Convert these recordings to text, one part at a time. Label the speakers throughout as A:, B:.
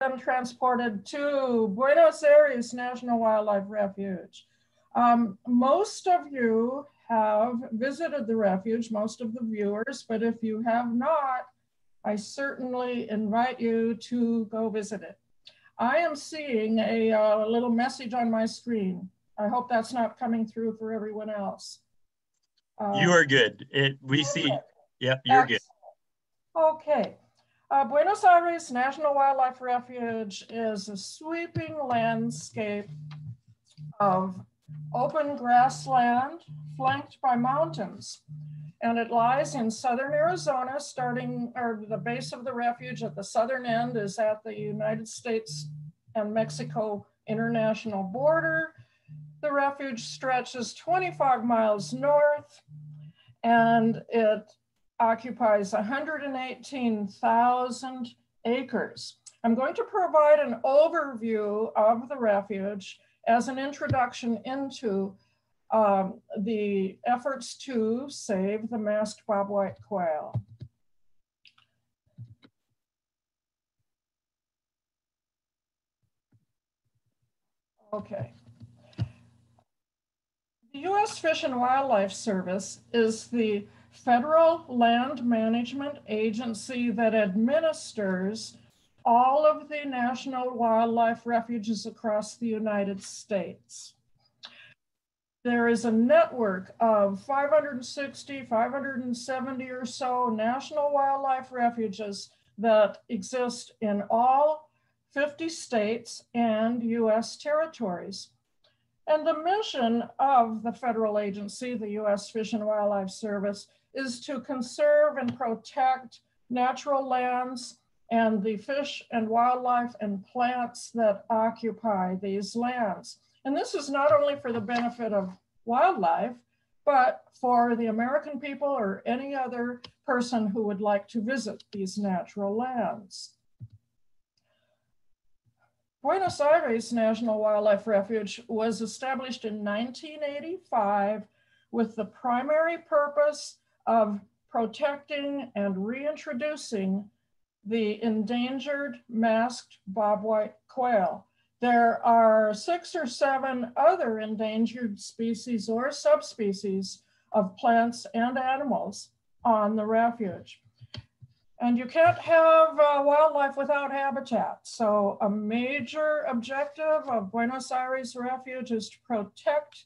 A: them transported to Buenos Aires National Wildlife Refuge. Um, most of you have visited the refuge, most of the viewers, but if you have not, I certainly invite you to go visit it. I am seeing a uh, little message on my screen. I hope that's not coming through for everyone else.
B: Uh, you are good. It we see. Good. Yep, you're Excellent.
A: good. Okay. Uh, Buenos Aires National Wildlife Refuge is a sweeping landscape of open grassland flanked by mountains. And it lies in southern Arizona, starting, or the base of the refuge at the southern end is at the United States and Mexico international border. The refuge stretches 25 miles north and it occupies 118,000 acres. I'm going to provide an overview of the refuge as an introduction into um, the efforts to save the masked bobwhite quail. Okay. The U.S. Fish and Wildlife Service is the federal land management agency that administers all of the national wildlife refuges across the United States. There is a network of 560, 570 or so national wildlife refuges that exist in all 50 states and US territories. And the mission of the federal agency, the US Fish and Wildlife Service, is to conserve and protect natural lands and the fish and wildlife and plants that occupy these lands. And this is not only for the benefit of wildlife, but for the American people or any other person who would like to visit these natural lands. Buenos Aires National Wildlife Refuge was established in 1985 with the primary purpose of protecting and reintroducing the endangered masked bobwhite quail. There are six or seven other endangered species or subspecies of plants and animals on the refuge. And you can't have uh, wildlife without habitat. So a major objective of Buenos Aires Refuge is to protect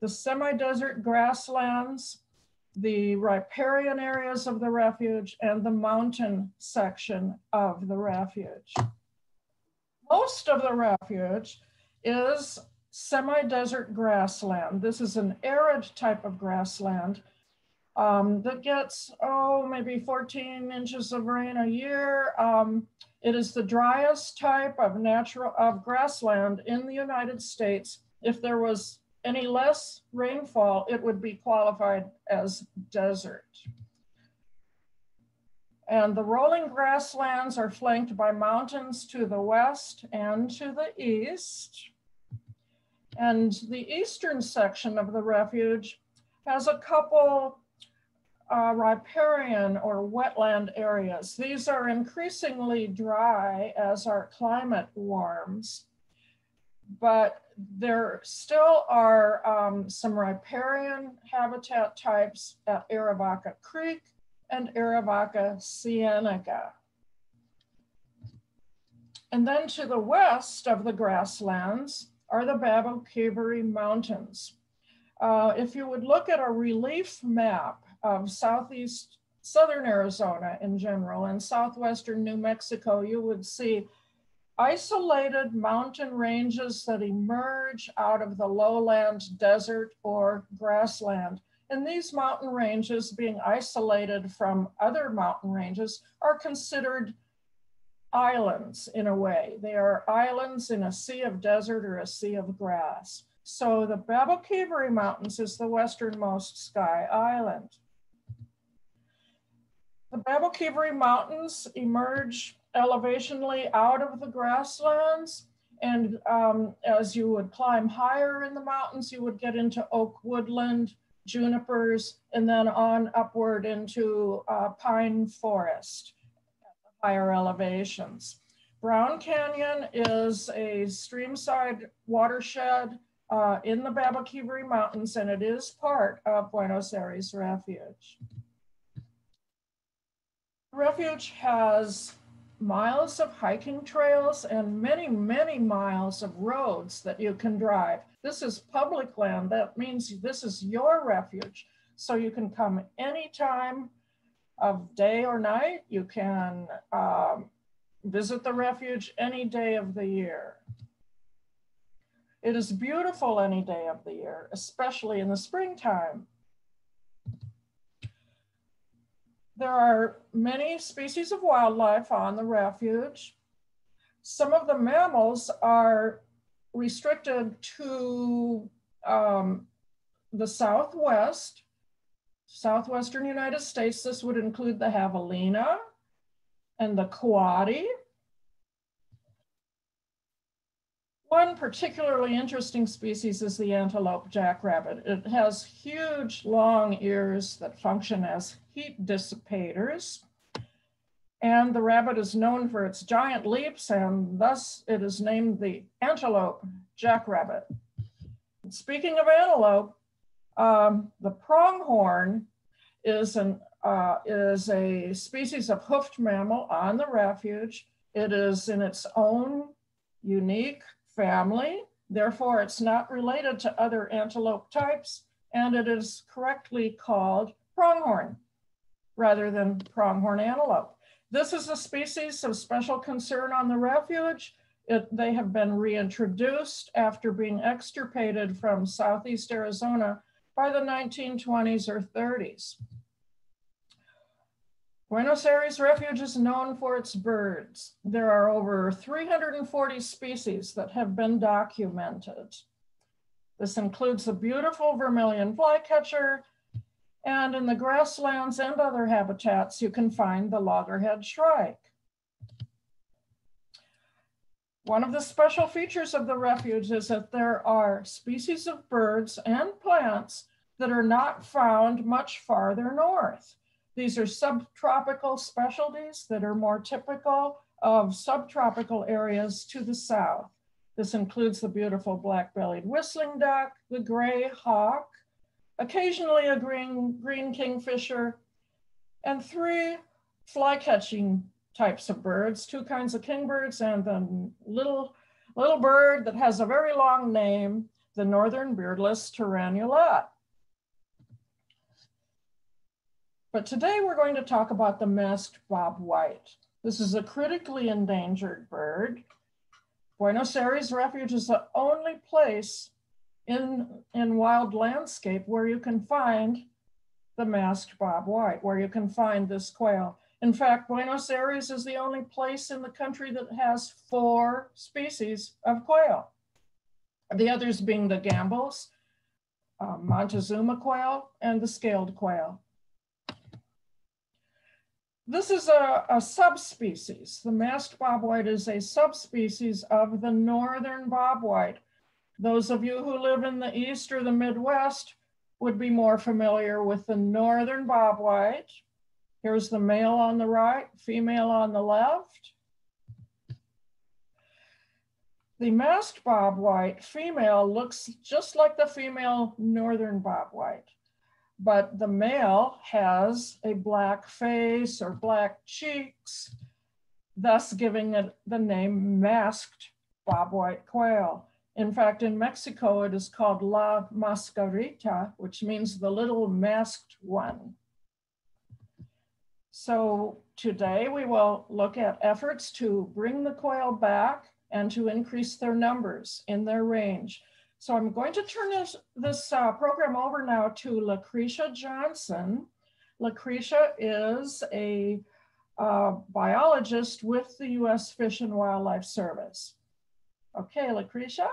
A: the semi-desert grasslands the riparian areas of the refuge and the mountain section of the refuge. Most of the refuge is semi-desert grassland. This is an arid type of grassland um, that gets, oh, maybe 14 inches of rain a year. Um, it is the driest type of natural of grassland in the United States. If there was any less rainfall, it would be qualified as desert. And the rolling grasslands are flanked by mountains to the west and to the east. And the eastern section of the refuge has a couple uh, riparian or wetland areas. These are increasingly dry as our climate warms, but there still are um, some riparian habitat types at Arivaca Creek and Arivaca Cienega. And then to the west of the grasslands are the Baboquivari Mountains. Uh, if you would look at a relief map of southeast southern Arizona in general and southwestern New Mexico, you would see isolated mountain ranges that emerge out of the lowland desert or grassland. And these mountain ranges being isolated from other mountain ranges are considered islands in a way. They are islands in a sea of desert or a sea of grass. So the Baboquivari Mountains is the westernmost sky island. The Baboquivari Mountains emerge elevationally out of the grasslands. And um, as you would climb higher in the mountains, you would get into oak woodland, junipers, and then on upward into uh, pine forest at the higher elevations. Brown Canyon is a streamside watershed uh, in the Baboquivari Mountains, and it is part of Buenos Aires Refuge. Refuge has miles of hiking trails and many, many miles of roads that you can drive. This is public land. That means this is your refuge. So you can come anytime of day or night. You can um, visit the refuge any day of the year. It is beautiful any day of the year, especially in the springtime. There are many species of wildlife on the refuge. Some of the mammals are restricted to um, the Southwest, Southwestern United States. This would include the javelina and the coati. One particularly interesting species is the antelope jackrabbit. It has huge long ears that function as heat dissipators. And the rabbit is known for its giant leaps and thus it is named the antelope jackrabbit. Speaking of antelope, um, the pronghorn is, an, uh, is a species of hoofed mammal on the refuge. It is in its own unique family. Therefore, it's not related to other antelope types, and it is correctly called pronghorn rather than pronghorn antelope. This is a species of special concern on the refuge. It, they have been reintroduced after being extirpated from Southeast Arizona by the 1920s or 30s. Buenos Aires Refuge is known for its birds. There are over 340 species that have been documented. This includes the beautiful vermilion flycatcher, and in the grasslands and other habitats, you can find the loggerhead shrike. One of the special features of the refuge is that there are species of birds and plants that are not found much farther north. These are subtropical specialties that are more typical of subtropical areas to the south. This includes the beautiful black-bellied whistling duck, the gray hawk, occasionally a green, green kingfisher, and three fly-catching types of birds, two kinds of kingbirds and the little, little bird that has a very long name, the northern beardless tyrannulet. But today we're going to talk about the masked bobwhite. This is a critically endangered bird. Buenos Aires Refuge is the only place in, in wild landscape where you can find the masked bobwhite, where you can find this quail. In fact, Buenos Aires is the only place in the country that has four species of quail. The others being the Gambel's, uh, Montezuma quail, and the scaled quail. This is a, a, subspecies. The masked bobwhite is a subspecies of the northern bobwhite, those of you who live in the East or the Midwest would be more familiar with the northern bobwhite. Here's the male on the right, female on the left. The masked bobwhite female looks just like the female northern bobwhite, but the male has a black face or black cheeks, thus giving it the name masked bobwhite quail. In fact, in Mexico, it is called La Mascarita, which means the little masked one. So today we will look at efforts to bring the quail back and to increase their numbers in their range. So I'm going to turn this, this uh, program over now to Lacrecia Johnson. Lacrecia is a uh, biologist with the US Fish and Wildlife Service. Okay, Lacrecia.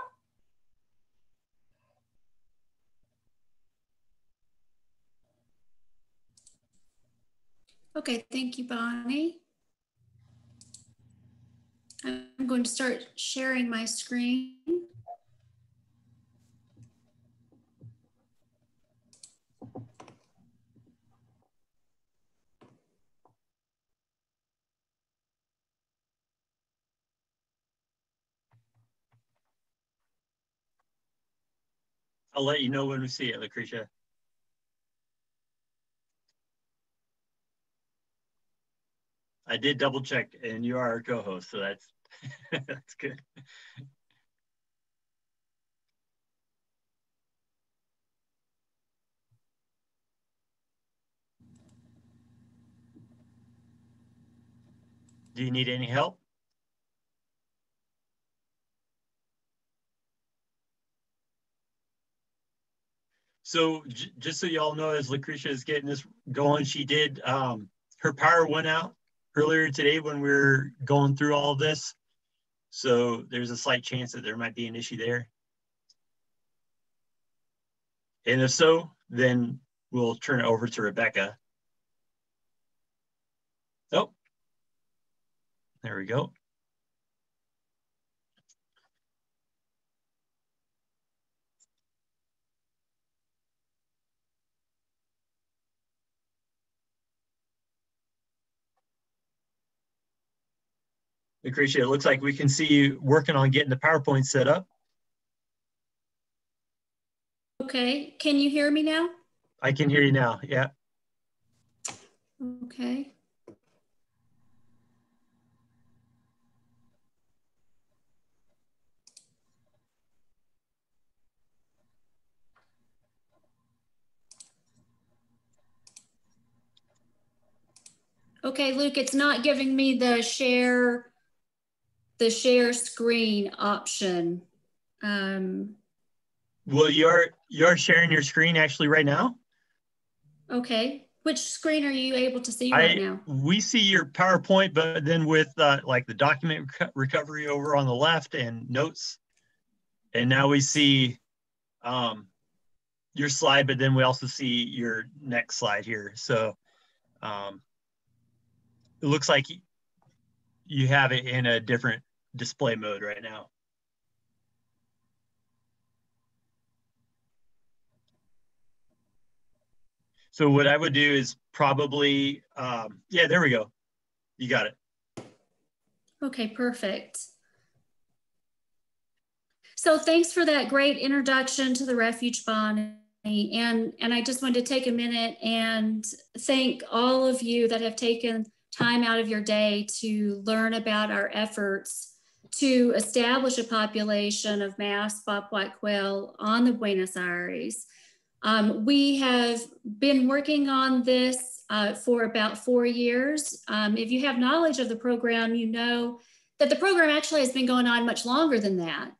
C: Okay, thank you, Bonnie. I'm going to start sharing my screen.
B: I'll let you know when we see it, Lacrecia. I did double check and you are our co-host, so that's that's good. Do you need any help? So just so y'all know, as Lacrecia is getting this going, she did, um, her power went out earlier today when we were going through all this. So there's a slight chance that there might be an issue there. And if so, then we'll turn it over to Rebecca. Oh, there we go. Lacrecia, it looks like we can see you working on getting the PowerPoint set up.
C: Okay, can you hear me now?
B: I can hear you now, yeah.
C: Okay. Okay, Luke, it's not giving me the share the share screen option. Um,
B: well, you're you're sharing your screen actually right now.
C: Okay, which screen are you able to see right I, now?
B: We see your PowerPoint, but then with uh, like the document recovery over on the left and notes, and now we see um, your slide, but then we also see your next slide here. So um, it looks like you have it in a different display mode right now. So what I would do is probably, um, yeah, there we go. You got it.
C: Okay, perfect. So thanks for that great introduction to the Refuge Bonnie. And, and I just wanted to take a minute and thank all of you that have taken time out of your day to learn about our efforts to establish a population of mass bobwhite quail on the Buenos Aires. Um, we have been working on this uh, for about four years. Um, if you have knowledge of the program, you know that the program actually has been going on much longer than that.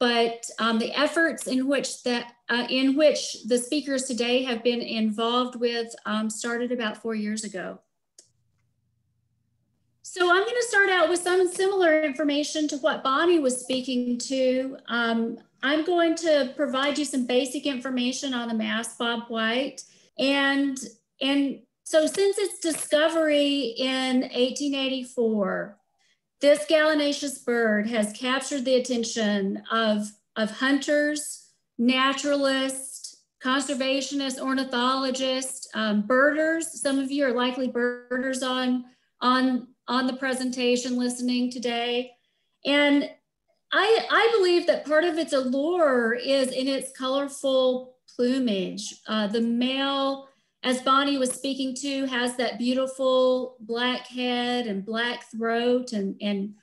C: But um, the efforts in which that uh, in which the speakers today have been involved with um, started about four years ago. So I'm going to start out with some similar information to what Bonnie was speaking to. Um, I'm going to provide you some basic information on the mass bobwhite. And, and so since its discovery in 1884, this gallinaceous bird has captured the attention of, of hunters, naturalists, conservationists, ornithologists, um, birders. Some of you are likely birders on, on on the presentation listening today. And I, I believe that part of its allure is in its colorful plumage. Uh, the male, as Bonnie was speaking to, has that beautiful black head and black throat and, and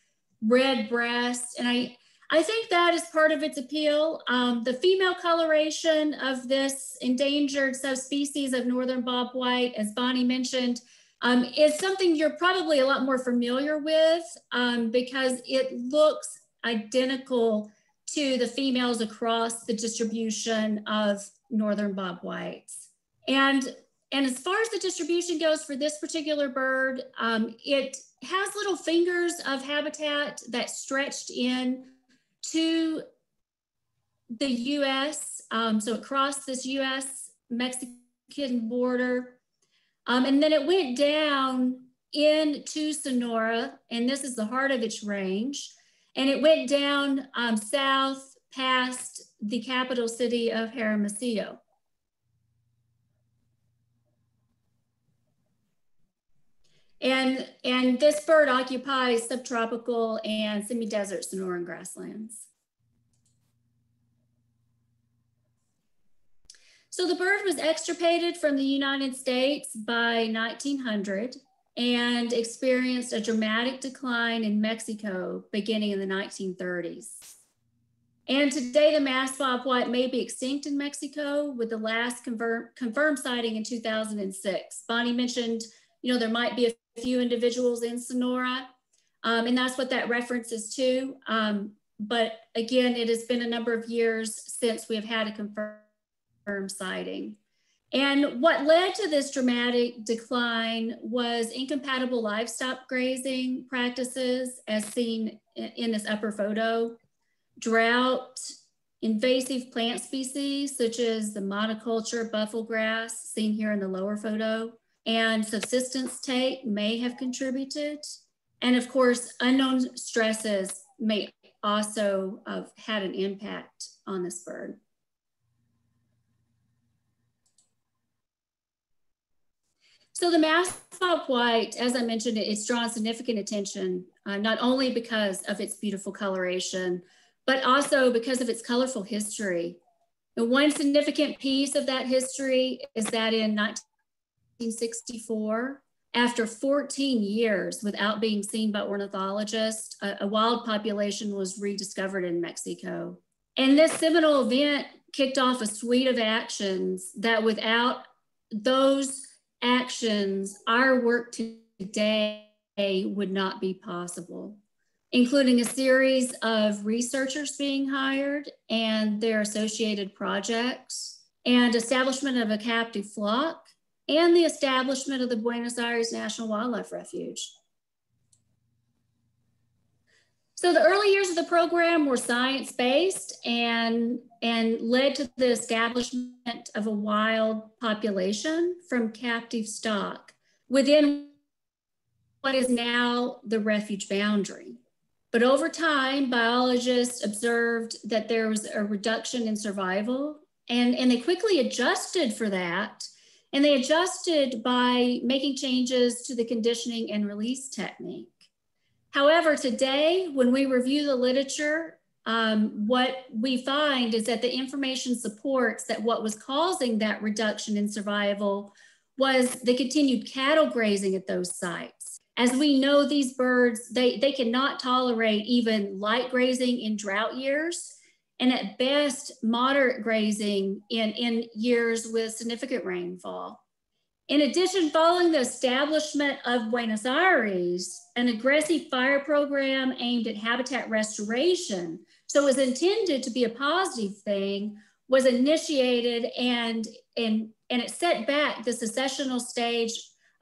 C: red breast. And I, I think that is part of its appeal. Um, the female coloration of this endangered subspecies of northern bobwhite, as Bonnie mentioned, um, is something you're probably a lot more familiar with um, because it looks identical to the females across the distribution of northern bobwhites. And, and as far as the distribution goes for this particular bird, um, it has little fingers of habitat that stretched in to the US. Um, so across this US Mexican border, um, and then it went down into Sonora, and this is the heart of its range. And it went down um, south past the capital city of Hermosillo. And, and this bird occupies subtropical and semi-desert Sonoran grasslands. So the bird was extirpated from the United States by 1900 and experienced a dramatic decline in Mexico beginning in the 1930s. And today, the mass bobwhite may be extinct in Mexico with the last confirm, confirmed sighting in 2006. Bonnie mentioned, you know, there might be a few individuals in Sonora, um, and that's what that references to. Um, but again, it has been a number of years since we have had a confirmed sighting. And what led to this dramatic decline was incompatible livestock grazing practices as seen in this upper photo drought, invasive plant species such as the monoculture buffelgrass seen here in the lower photo, and subsistence take may have contributed. And of course, unknown stresses may also have had an impact on this bird. So the mass bobwhite, as I mentioned, it's drawn significant attention, uh, not only because of its beautiful coloration, but also because of its colorful history. And one significant piece of that history is that in 1964, after 14 years without being seen by ornithologists, a, a wild population was rediscovered in Mexico. And this seminal event kicked off a suite of actions that without those actions, our work today would not be possible including a series of researchers being hired and their associated projects, and establishment of a captive flock, and the establishment of the Buenos Aires National Wildlife Refuge. So the early years of the program were science-based and, and led to the establishment of a wild population from captive stock within what is now the refuge boundary. But over time, biologists observed that there was a reduction in survival, and, and they quickly adjusted for that. And they adjusted by making changes to the conditioning and release technique. However, today, when we review the literature, um, what we find is that the information supports that what was causing that reduction in survival was the continued cattle grazing at those sites. As we know these birds they they cannot tolerate even light grazing in drought years and at best moderate grazing in in years with significant rainfall in addition following the establishment of buenos aires an aggressive fire program aimed at habitat restoration so it was intended to be a positive thing was initiated and and and it set back the successional stage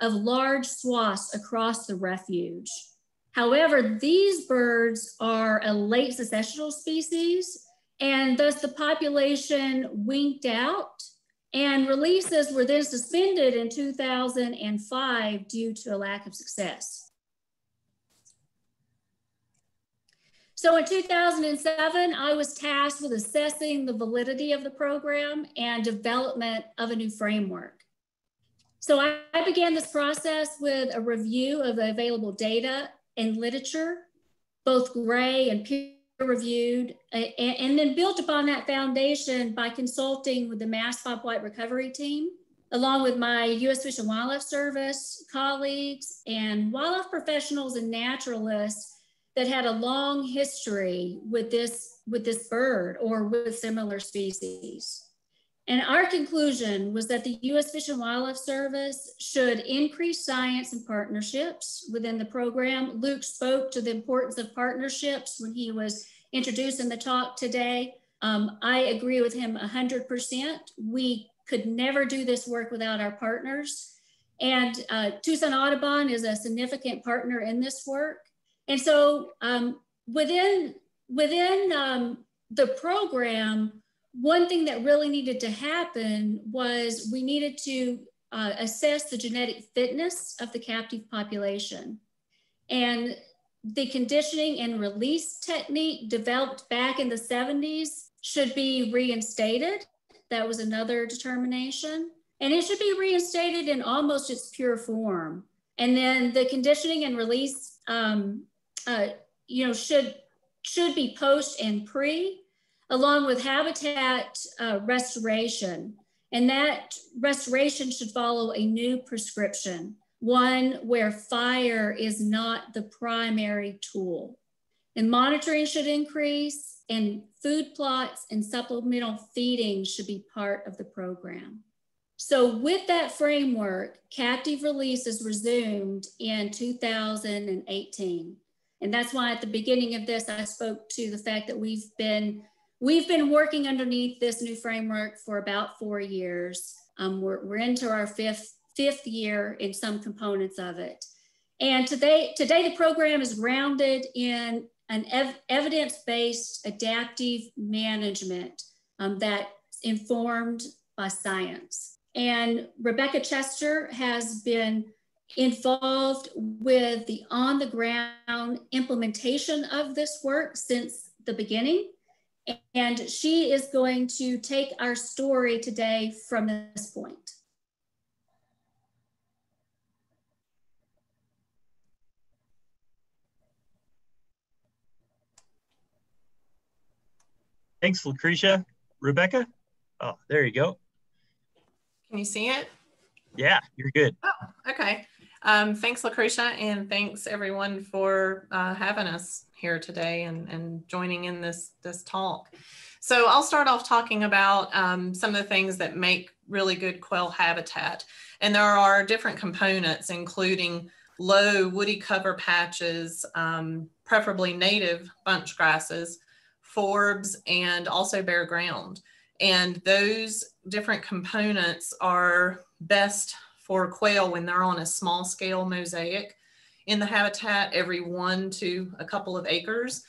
C: of large swaths across the refuge. However, these birds are a late successional species, and thus the population winked out, and releases were then suspended in 2005 due to a lack of success. So in 2007, I was tasked with assessing the validity of the program and development of a new framework. So I, began this process with a review of the available data and literature, both gray and peer reviewed, uh, and, and then built upon that foundation by consulting with the Mass Bobwhite Recovery Team, along with my U.S. Fish and Wildlife Service colleagues and wildlife professionals and naturalists that had a long history with this, with this bird or with similar species. And our conclusion was that the U.S. Fish and Wildlife Service should increase science and partnerships within the program. Luke spoke to the importance of partnerships when he was introducing the talk today. Um, I agree with him 100%. We could never do this work without our partners. And uh, Tucson Audubon is a significant partner in this work. And so um, within, within um, the program, one thing that really needed to happen was we needed to uh, assess the genetic fitness of the captive population. And the conditioning and release technique developed back in the 70s should be reinstated. That was another determination. And it should be reinstated in almost its pure form. And then the conditioning and release, um, uh, you know, should should be post and pre along with habitat uh, restoration. And that restoration should follow a new prescription, one where fire is not the primary tool. And monitoring should increase, and food plots and supplemental feeding should be part of the program. So, with that framework, captive release is resumed in 2018. And that's why at the beginning of this, I spoke to the fact that we've been we've been working underneath this new framework for about four years. Um, we're, we're into our fifth fifth year in some components of it. And today, today the program is grounded in an ev evidence-based adaptive management um, that's informed by science. And Rebecca Chester has been involved with the on the ground implementation of this work since the beginning. And she is going to take our story today from this point.
B: Thanks, Lacrecia. Rebecca? Oh, there you go.
D: Can you see it?
B: Yeah, you're good.
D: Oh, okay. Um, thanks, Lacrecia, and thanks everyone for uh, having us here today and, and joining in this, this talk. So I'll start off talking about um, some of the things that make really good quail habitat. And there are different components, including low woody cover patches, um, preferably native bunch grasses, forbs, and also bare ground. And those different components are best for quail when they're on a small scale mosaic in the habitat every one to a couple of acres.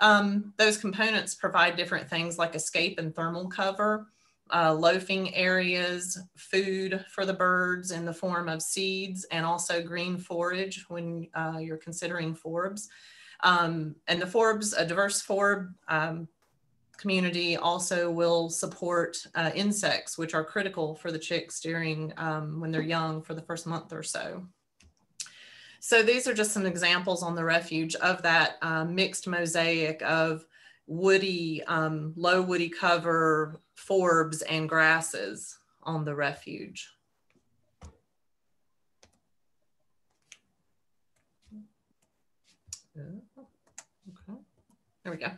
D: Um, those components provide different things like escape and thermal cover, uh, loafing areas, food for the birds in the form of seeds, and also green forage when uh, you're considering forbs. Um, and the forbs, a diverse forb um, community also will support uh, insects, which are critical for the chicks during um, when they're young for the first month or so. So these are just some examples on the refuge of that uh, mixed mosaic of woody, um, low woody cover forbs and grasses on the refuge. Okay, there we go.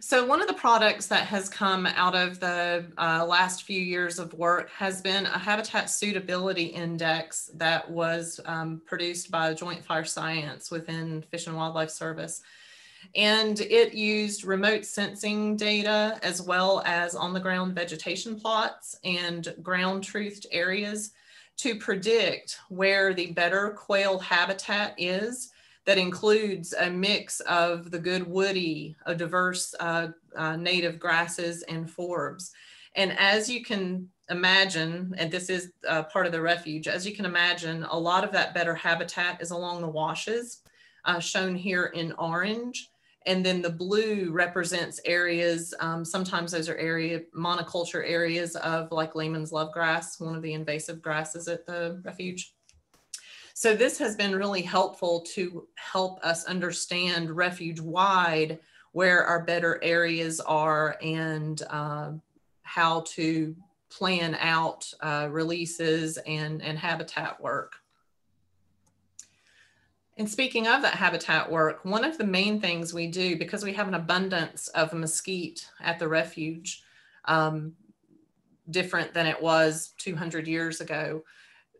D: So one of the products that has come out of the uh, last few years of work has been a habitat suitability index that was um, produced by Joint Fire Science within Fish and Wildlife Service. And it used remote sensing data as well as on the ground vegetation plots and ground truthed areas to predict where the better quail habitat is that includes a mix of the good woody, a diverse uh, uh, native grasses and forbs. And as you can imagine, and this is uh, part of the refuge, as you can imagine, a lot of that better habitat is along the washes, uh, shown here in orange. And then the blue represents areas, um, sometimes those are area monoculture areas of like Lehmann's love grass, one of the invasive grasses at the refuge. So this has been really helpful to help us understand refuge wide where our better areas are and uh, how to plan out uh, releases and, and habitat work. And speaking of that habitat work, one of the main things we do, because we have an abundance of mesquite at the refuge, um, different than it was 200 years ago,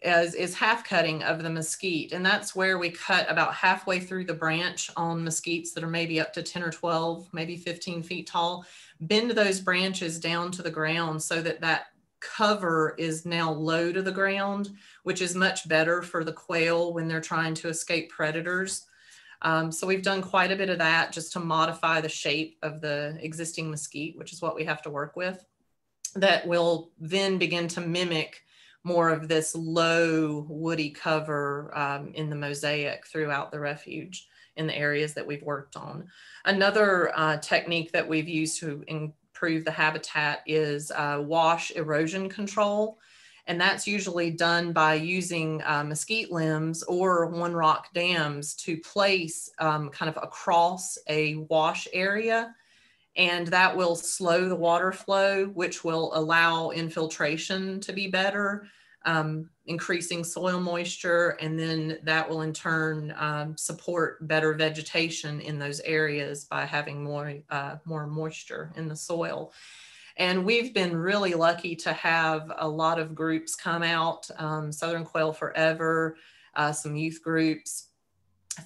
D: is, is half cutting of the mesquite. And that's where we cut about halfway through the branch on mesquites that are maybe up to 10 or 12, maybe 15 feet tall, bend those branches down to the ground so that that cover is now low to the ground, which is much better for the quail when they're trying to escape predators. Um, so we've done quite a bit of that just to modify the shape of the existing mesquite, which is what we have to work with, that will then begin to mimic more of this low woody cover um, in the mosaic throughout the refuge in the areas that we've worked on. Another uh, technique that we've used to improve the habitat is uh, wash erosion control. And that's usually done by using uh, mesquite limbs or one rock dams to place um, kind of across a wash area and that will slow the water flow, which will allow infiltration to be better, um, increasing soil moisture, and then that will in turn um, support better vegetation in those areas by having more, uh, more moisture in the soil. And we've been really lucky to have a lot of groups come out, um, Southern Quail Forever, uh, some youth groups,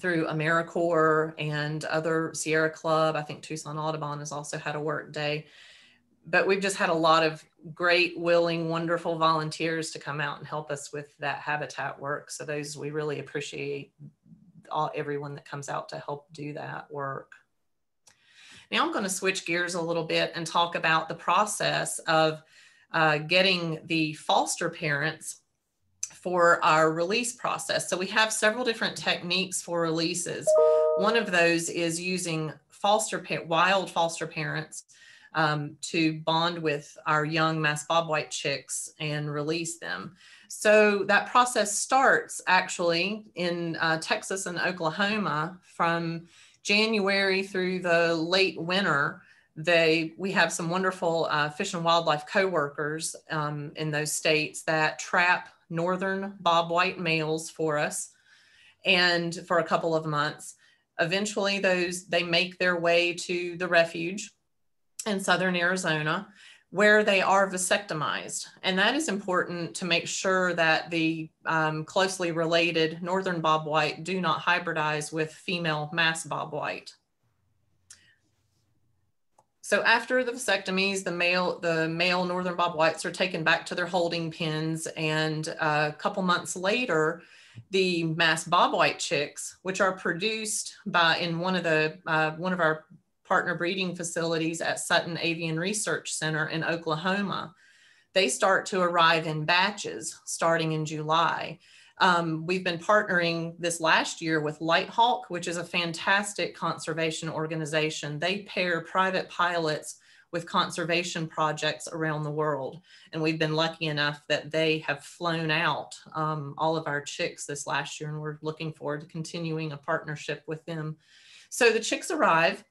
D: through AmeriCorps and other Sierra Club. I think Tucson Audubon has also had a work day. But we've just had a lot of great, willing, wonderful volunteers to come out and help us with that habitat work. So those we really appreciate all everyone that comes out to help do that work. Now I'm going to switch gears a little bit and talk about the process of uh, getting the foster parents for our release process. So we have several different techniques for releases. One of those is using foster wild foster parents um, to bond with our young mass bobwhite chicks and release them. So that process starts actually in uh, Texas and Oklahoma from January through the late winter. They we have some wonderful uh, fish and wildlife co-workers um, in those states that trap northern bobwhite males for us and for a couple of months. Eventually those they make their way to the refuge in southern Arizona where they are vasectomized. And that is important to make sure that the um, closely related northern bobwhite do not hybridize with female mass bobwhite. So after the vasectomies, the male, the male northern bobwhites are taken back to their holding pens. And a couple months later, the mass bobwhite chicks, which are produced by in one of the uh, one of our partner breeding facilities at Sutton Avian Research Center in Oklahoma, they start to arrive in batches starting in July. Um, we've been partnering this last year with Lighthawk, which is a fantastic conservation organization. They pair private pilots with conservation projects around the world. And we've been lucky enough that they have flown out um, all of our chicks this last year, and we're looking forward to continuing a partnership with them. So the chicks arrive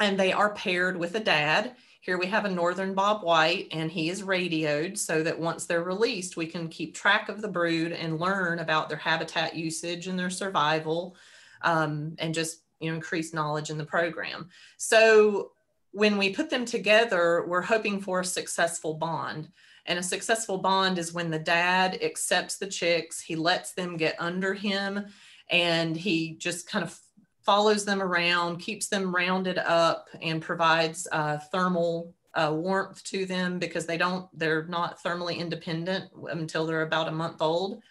D: and they are paired with a dad. Here we have a northern bobwhite and he is radioed so that once they're released, we can keep track of the brood and learn about their habitat usage and their survival um, and just you know increase knowledge in the program. So when we put them together, we're hoping for a successful bond. And a successful bond is when the dad accepts the chicks, he lets them get under him, and he just kind of follows them around, keeps them rounded up, and provides uh, thermal uh, warmth to them because they don't, they're not thermally independent until they're about a month old.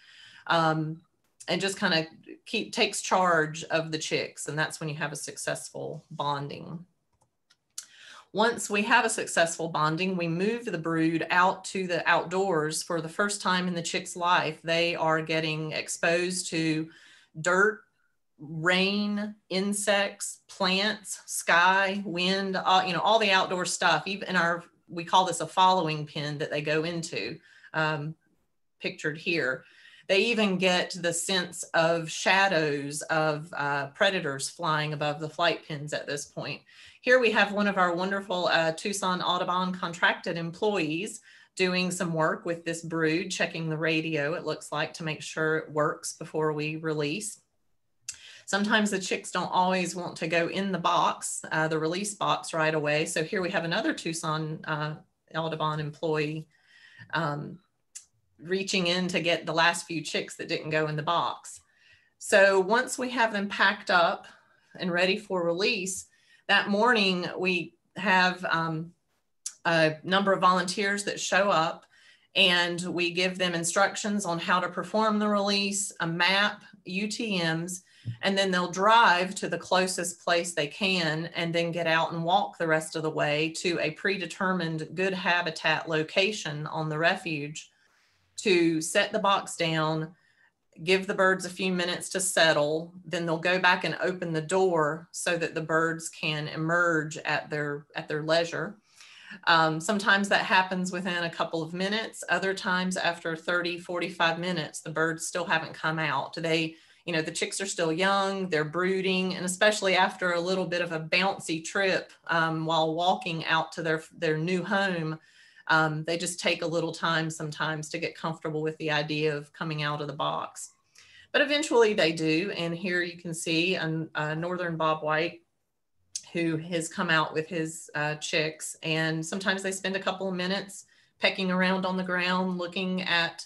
D: Um, and just kind of keep takes charge of the chicks. And that's when you have a successful bonding. Once we have a successful bonding, we move the brood out to the outdoors for the first time in the chick's life. They are getting exposed to dirt rain, insects, plants, sky, wind, all, you know, all the outdoor stuff. Even our, we call this a following pin that they go into, um, pictured here. They even get the sense of shadows of uh, predators flying above the flight pins at this point. Here we have one of our wonderful uh, Tucson Audubon contracted employees doing some work with this brood, checking the radio, it looks like, to make sure it works before we release. Sometimes the chicks don't always want to go in the box, uh, the release box right away. So here we have another Tucson uh, Audubon employee um, reaching in to get the last few chicks that didn't go in the box. So once we have them packed up and ready for release, that morning we have um, a number of volunteers that show up and we give them instructions on how to perform the release, a map, UTMs, and then they'll drive to the closest place they can and then get out and walk the rest of the way to a predetermined good habitat location on the refuge to set the box down give the birds a few minutes to settle. Then they'll go back and open the door so that the birds can emerge at their at their leisure. Um, sometimes that happens within a couple of minutes. Other times after 30 45 minutes the birds still haven't come out. They you know, the chicks are still young, they're brooding, and especially after a little bit of a bouncy trip um, while walking out to their, their new home, um, they just take a little time sometimes to get comfortable with the idea of coming out of the box. But eventually they do. And here you can see a, a northern bobwhite who has come out with his uh, chicks. And sometimes they spend a couple of minutes pecking around on the ground, looking at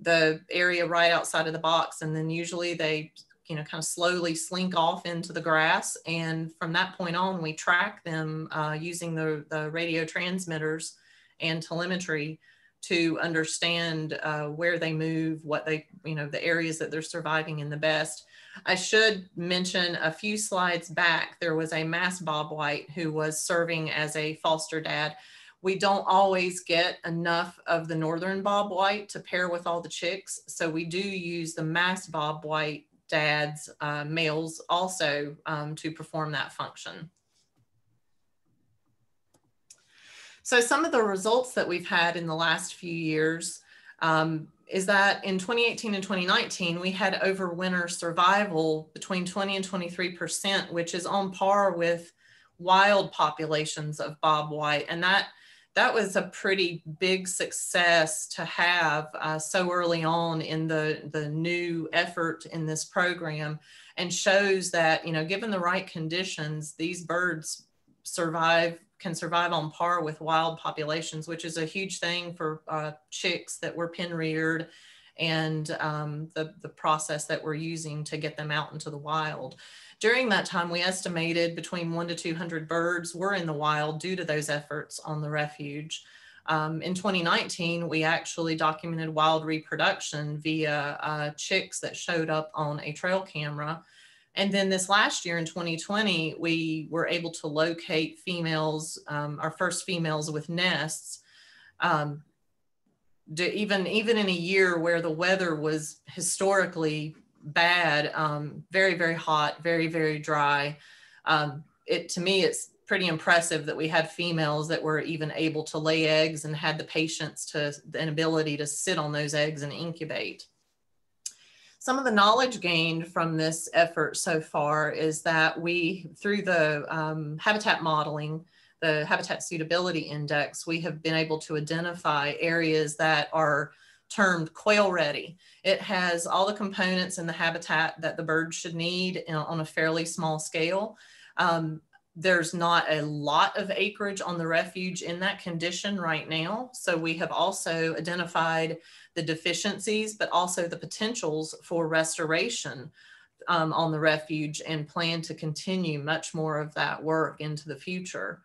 D: the area right outside of the box. And then usually they, you know, kind of slowly slink off into the grass. And from that point on, we track them uh, using the, the radio transmitters and telemetry to understand uh, where they move, what they, you know, the areas that they're surviving in the best. I should mention a few slides back, there was a masked bobwhite who was serving as a foster dad. We don't always get enough of the northern bobwhite to pair with all the chicks. So we do use the masked bobwhite dads, uh, males also um, to perform that function. So some of the results that we've had in the last few years um, is that in 2018 and 2019, we had overwinter survival between 20 and 23%, which is on par with wild populations of bobwhite. And that that was a pretty big success to have uh, so early on in the, the new effort in this program and shows that, you know, given the right conditions, these birds survive can survive on par with wild populations, which is a huge thing for uh, chicks that were pen reared and um, the, the process that we're using to get them out into the wild. During that time, we estimated between one to 200 birds were in the wild due to those efforts on the refuge. Um, in 2019, we actually documented wild reproduction via uh, chicks that showed up on a trail camera and then this last year in 2020, we were able to locate females, um, our first females with nests. Um, even even in a year where the weather was historically bad, um, very very hot, very very dry. Um, it to me, it's pretty impressive that we had females that were even able to lay eggs and had the patience to an ability to sit on those eggs and incubate some of the knowledge gained from this effort so far is that we, through the um, habitat modeling, the Habitat Suitability Index, we have been able to identify areas that are termed quail ready. It has all the components and the habitat that the birds should need on a fairly small scale. Um, there's not a lot of acreage on the refuge in that condition right now. So we have also identified the deficiencies, but also the potentials for restoration um, on the refuge and plan to continue much more of that work into the future.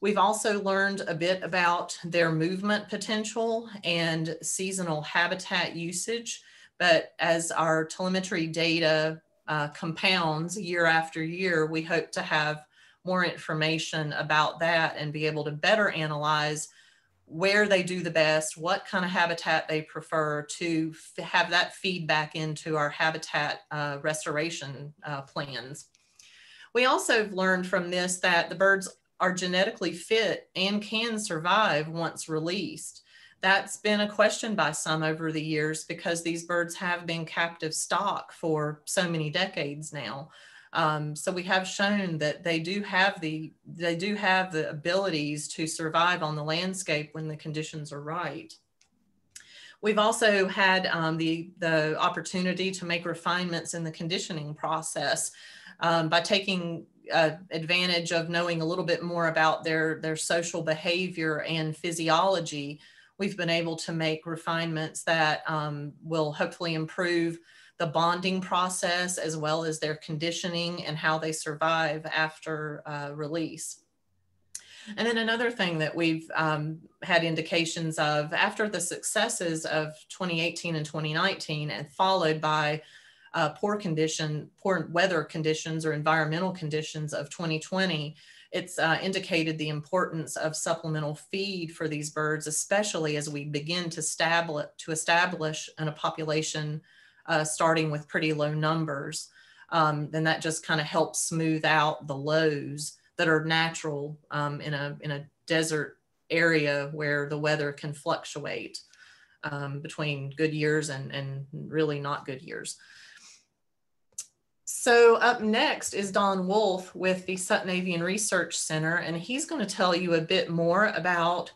D: We've also learned a bit about their movement potential and seasonal habitat usage. But as our telemetry data uh, compounds year after year, we hope to have more information about that and be able to better analyze where they do the best, what kind of habitat they prefer to have that feedback into our habitat uh, restoration uh, plans. We also have learned from this that the birds are genetically fit and can survive once released. That's been a question by some over the years because these birds have been captive stock for so many decades now. Um, so we have shown that they do have the they do have the abilities to survive on the landscape when the conditions are right. We've also had um, the, the opportunity to make refinements in the conditioning process um, by taking uh, advantage of knowing a little bit more about their, their social behavior and physiology. We've been able to make refinements that um, will hopefully improve the bonding process as well as their conditioning and how they survive after uh, release. And then another thing that we've um, had indications of after the successes of 2018 and 2019 and followed by uh, poor condition, poor weather conditions or environmental conditions of 2020, it's uh, indicated the importance of supplemental feed for these birds, especially as we begin to establish, to establish in a population uh, starting with pretty low numbers, um, then that just kind of helps smooth out the lows that are natural um, in, a, in a desert area where the weather can fluctuate um, between good years and, and really not good years. So up next is Don Wolfe with the Sutton Avian Research Center, and he's going to tell you a bit more about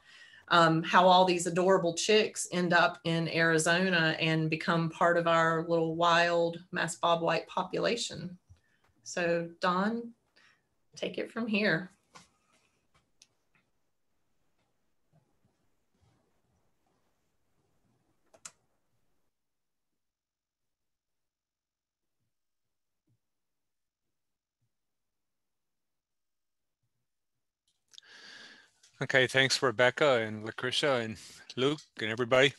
D: um, how all these adorable chicks end up in Arizona and become part of our little wild masked bobwhite population. So Don, take it from here.
E: Okay, thanks Rebecca and Lacrecia and Luke and everybody.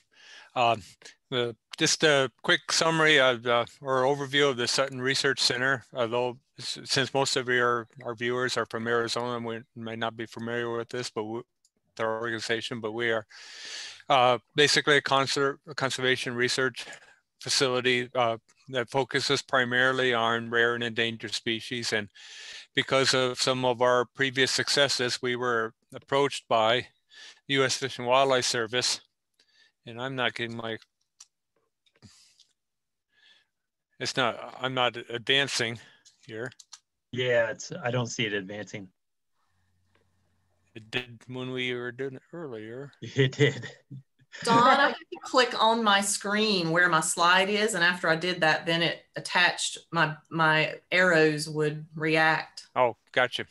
E: Um, the, just a quick summary of uh, or overview of the Sutton Research Center. Although since most of your our viewers are from Arizona, we may not be familiar with this, but we, our organization, but we are uh, basically a, concert, a conservation research facility uh, that focuses primarily on rare and endangered species. And because of some of our previous successes, we were approached by the U.S. Fish and Wildlife Service, and I'm not getting my, it's not, I'm not advancing here.
B: Yeah, it's, I don't see it advancing.
E: It did when we were doing it earlier.
B: It did.
D: Don, I had to click on my screen where my slide is, and after I did that, then it attached my my arrows would react.
E: Oh, gotcha.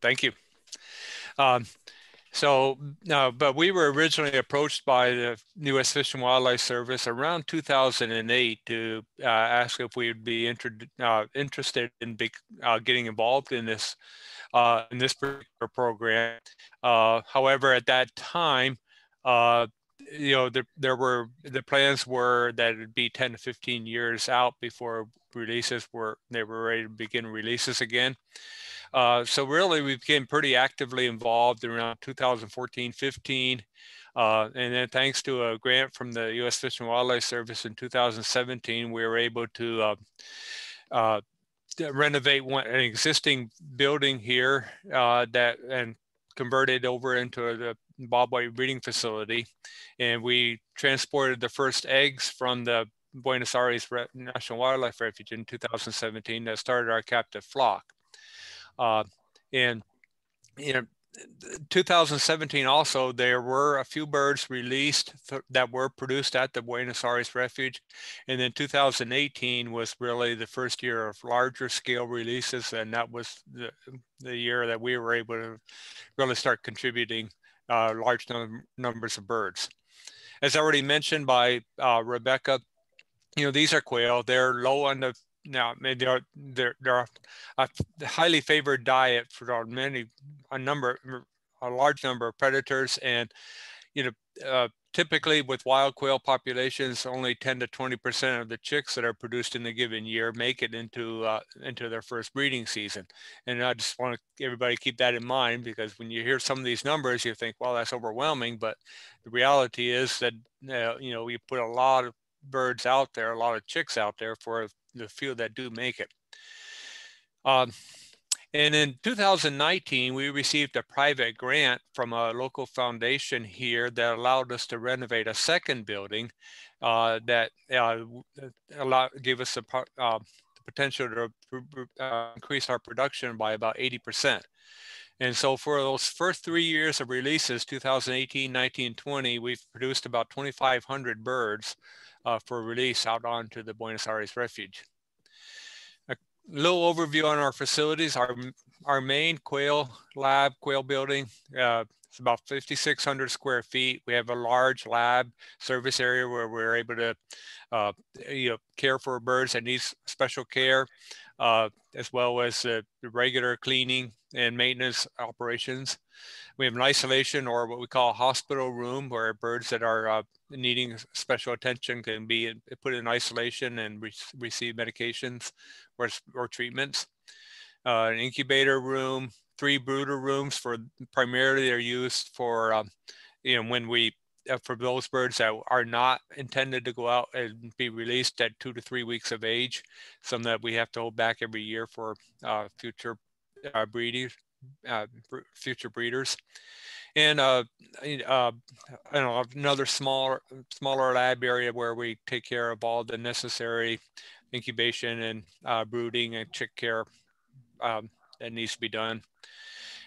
E: Thank you. Um, so, uh, but we were originally approached by the U.S. Fish and Wildlife Service around 2008 to uh, ask if we would be inter uh, interested in be, uh, getting involved in this uh, in this particular program. Uh, however, at that time, you know, there, there were the plans were that it'd be 10 to 15 years out before releases were they were ready to begin releases again. Uh, so really, we became pretty actively involved around 2014, 15. Uh, and then thanks to a grant from the U.S. Fish and Wildlife Service in 2017, we were able to uh, uh renovate one, an existing building here uh, that and convert it over into the bobwhite breeding facility. And we transported the first eggs from the Buenos Aires National Wildlife Refuge in 2017 that started our captive flock. Uh, and you know, 2017 also there were a few birds released that were produced at the Buenos Aires Refuge, and then 2018 was really the first year of larger scale releases, and that was the, the year that we were able to really start contributing uh, large num numbers of birds. As already mentioned by uh, Rebecca, you know these are quail. They're low on the now they're they're, they're a highly favored diet for many a number a large number of predators and you know uh, typically with wild quail populations only 10 to 20 percent of the chicks that are produced in a given year make it into uh, into their first breeding season. And i just want to everybody keep that in mind because when you hear some of these numbers you think well that's overwhelming but the reality is that uh, you know we put a lot of birds out there a lot of chicks out there for the few that do make it. Um, and in 2019, we received a private grant from a local foundation here that allowed us to renovate a second building uh, that uh, allowed, gave us the, uh, the potential to uh, increase our production by about 80%. And so for those first three years of releases, 2018, 19, 20, we've produced about 2,500 birds uh, for release out onto the Buenos Aires Refuge. A little overview on our facilities. Our, our main quail lab, quail building, uh, it's about 5,600 square feet. We have a large lab service area where we're able to uh, you know, care for birds that need special care, uh, as well as uh, the regular cleaning and maintenance operations. We have an isolation or what we call a hospital room where birds that are uh, needing special attention can be put in isolation and re receive medications or, or treatments. Uh, an incubator room, three brooder rooms for primarily they're used for, um, you know, when we, uh, for those birds that are not intended to go out and be released at two to three weeks of age, some that we have to hold back every year for uh, future uh, breeding, uh, future breeders and uh, uh, I know another smaller smaller lab area where we take care of all the necessary incubation and uh, brooding and chick care um, that needs to be done.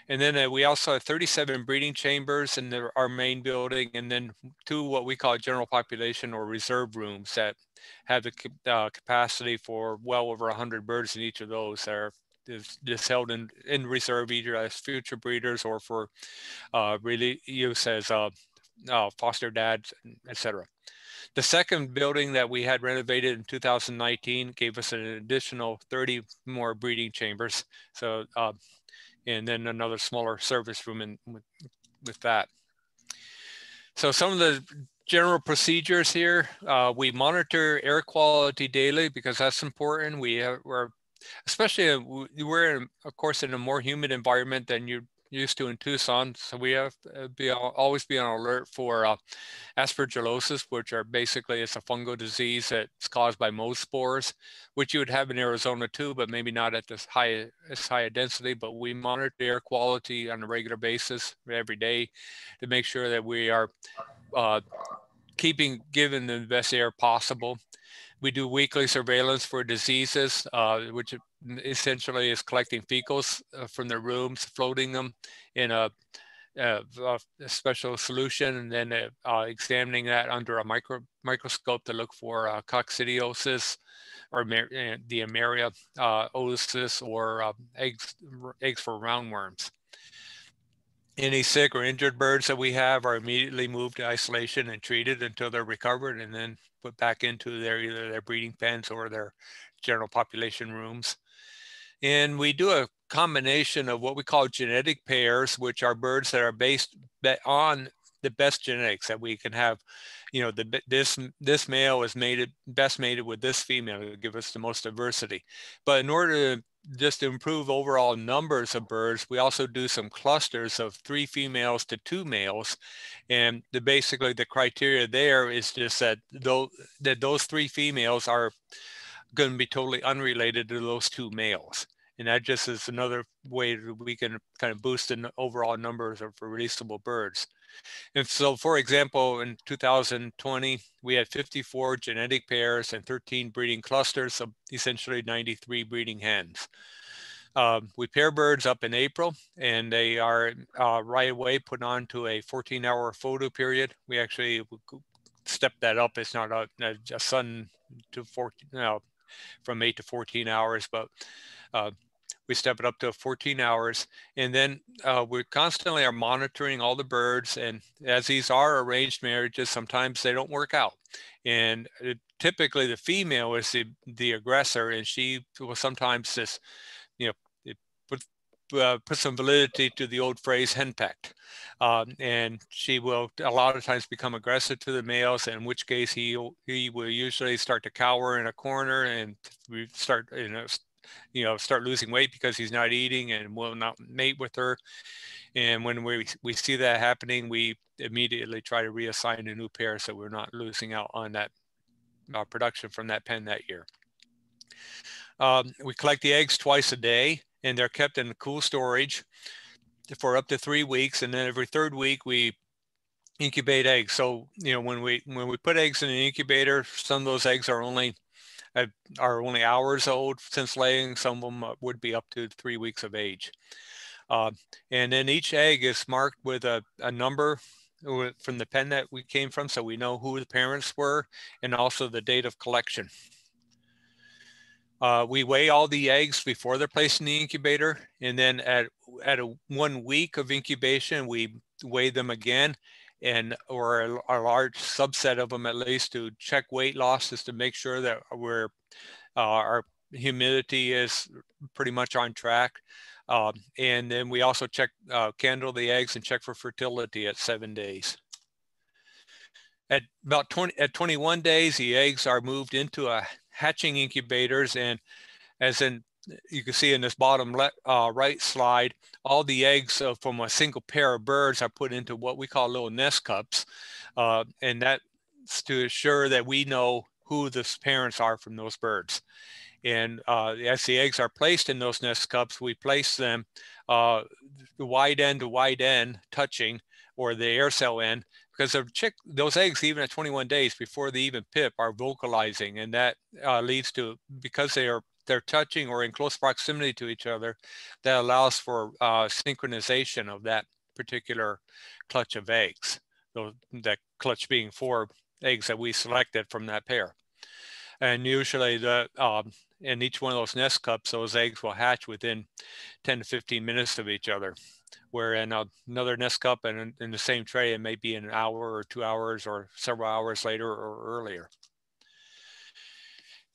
E: And then uh, we also have 37 breeding chambers in the, our main building, and then two what we call general population or reserve rooms that have the uh, capacity for well over 100 birds in each of those that are is just held in, in reserve either as future breeders or for uh, really use as uh, uh, foster dads, etc. The second building that we had renovated in 2019 gave us an additional 30 more breeding chambers. So, uh, and then another smaller service room in, with, with that. So some of the general procedures here, uh, we monitor air quality daily because that's important. We have, we're especially uh, we're in, of course in a more humid environment than you used to in Tucson. So we have to be always be on alert for uh, aspergillosis, which are basically it's a fungal disease that's caused by mold spores, which you would have in Arizona too, but maybe not at this high as high a density. But we monitor air quality on a regular basis every day to make sure that we are uh, keeping given the best air possible. We do weekly surveillance for diseases, uh, which essentially is collecting fecals uh, from the rooms, floating them in a, a, a special solution, and then uh, uh, examining that under a micro, microscope to look for uh, coccidiosis or uh, the Eimeria oosis or um, eggs, eggs for roundworms. Any sick or injured birds that we have are immediately moved to isolation and treated until they're recovered and then put back into their either their breeding pens or their general population rooms. And we do a combination of what we call genetic pairs, which are birds that are based on the best genetics that we can have. You know, the, this this male is mated best mated with this female to give us the most diversity. But in order to just to improve overall numbers of birds, we also do some clusters of three females to two males. And the, basically the criteria there is just that, though, that those three females are going to be totally unrelated to those two males. And that just is another way that we can kind of boost the overall numbers of releasable birds. And so, for example, in 2020, we had 54 genetic pairs and 13 breeding clusters, so essentially 93 breeding hens. Um, we pair birds up in April, and they are uh, right away put onto a 14-hour photo period. We actually step that up. It's not a, a sun to 14, no, from 8 to 14 hours, but uh, we step it up to 14 hours. And then uh, we constantly are monitoring all the birds. And as these are arranged marriages, sometimes they don't work out. And it, typically the female is the, the aggressor and she will sometimes just, you know, put, uh, put some validity to the old phrase henpecked. Um, and she will a lot of times become aggressive to the males, in which case he he will usually start to cower in a corner and we start you know you know start losing weight because he's not eating and will not mate with her. And when we we see that happening, we immediately try to reassign a new pair so we're not losing out on that uh, production from that pen that year. Um, we collect the eggs twice a day and they're kept in cool storage for up to three weeks. And then every third week we incubate eggs. So, you know, when we, when we put eggs in an incubator, some of those eggs are only, are only hours old since laying. Some of them uh, would be up to three weeks of age. Uh, and then each egg is marked with a, a number from the pen that we came from. So we know who the parents were and also the date of collection. Uh, we weigh all the eggs before they're placed in the incubator. And then at, at a one week of incubation, we weigh them again and or a, a, large subset of them at least to check weight losses to make sure that we're uh, our humidity is pretty much on track. Um, and then we also check uh, candle the eggs and check for fertility at seven days. At about 20, at 21 days, the eggs are moved into a hatching incubators. And as in, you can see in this bottom left, uh, right slide, all the eggs uh, from a single pair of birds are put into what we call little nest cups. Uh, and that's to ensure that we know who the parents are from those birds. And uh, as the eggs are placed in those nest cups, we place them uh, wide end to wide end touching or the air cell end because the chick, those eggs, even at 21 days before they even pip, are vocalizing, and that uh, leads to because they are they're touching or in close proximity to each other, that allows for uh, synchronization of that particular clutch of eggs. Though that clutch being four eggs that we selected from that pair. And usually the um, in each one of those nest cups, those eggs will hatch within 10 to 15 minutes of each other. Where in another nest cup and in the same tray, it may be an hour or two hours or several hours later or earlier.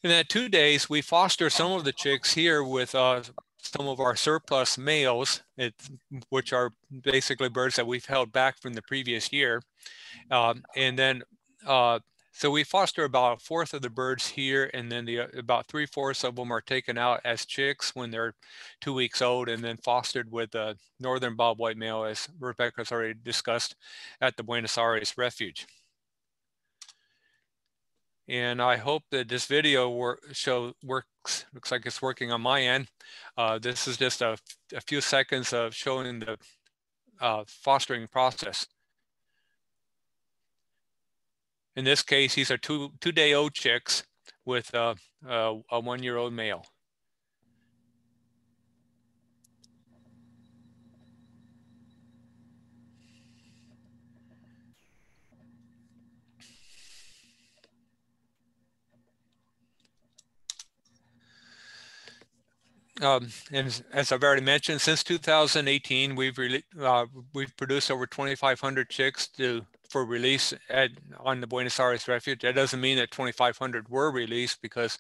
E: In that two days, we foster some of the chicks here with uh, some of our surplus males, it, which are basically birds that we've held back from the previous year. Um, and then uh, so we foster about a fourth of the birds here, and then the about three fourths of them are taken out as chicks when they're two weeks old, and then fostered with a northern bobwhite male, as Rebecca's already discussed, at the Buenos Aires Refuge. And I hope that this video work, show works, looks like it's working on my end. Uh, this is just a, a, few seconds of showing the uh, fostering process. In this case, these are two, two day old chicks with uh, uh, a one year old male. Um, and as I've already mentioned, since 2018, we've uh, we've produced over 2,500 chicks to for release at, on the Buenos Aires refuge. That doesn't mean that 2,500 were released because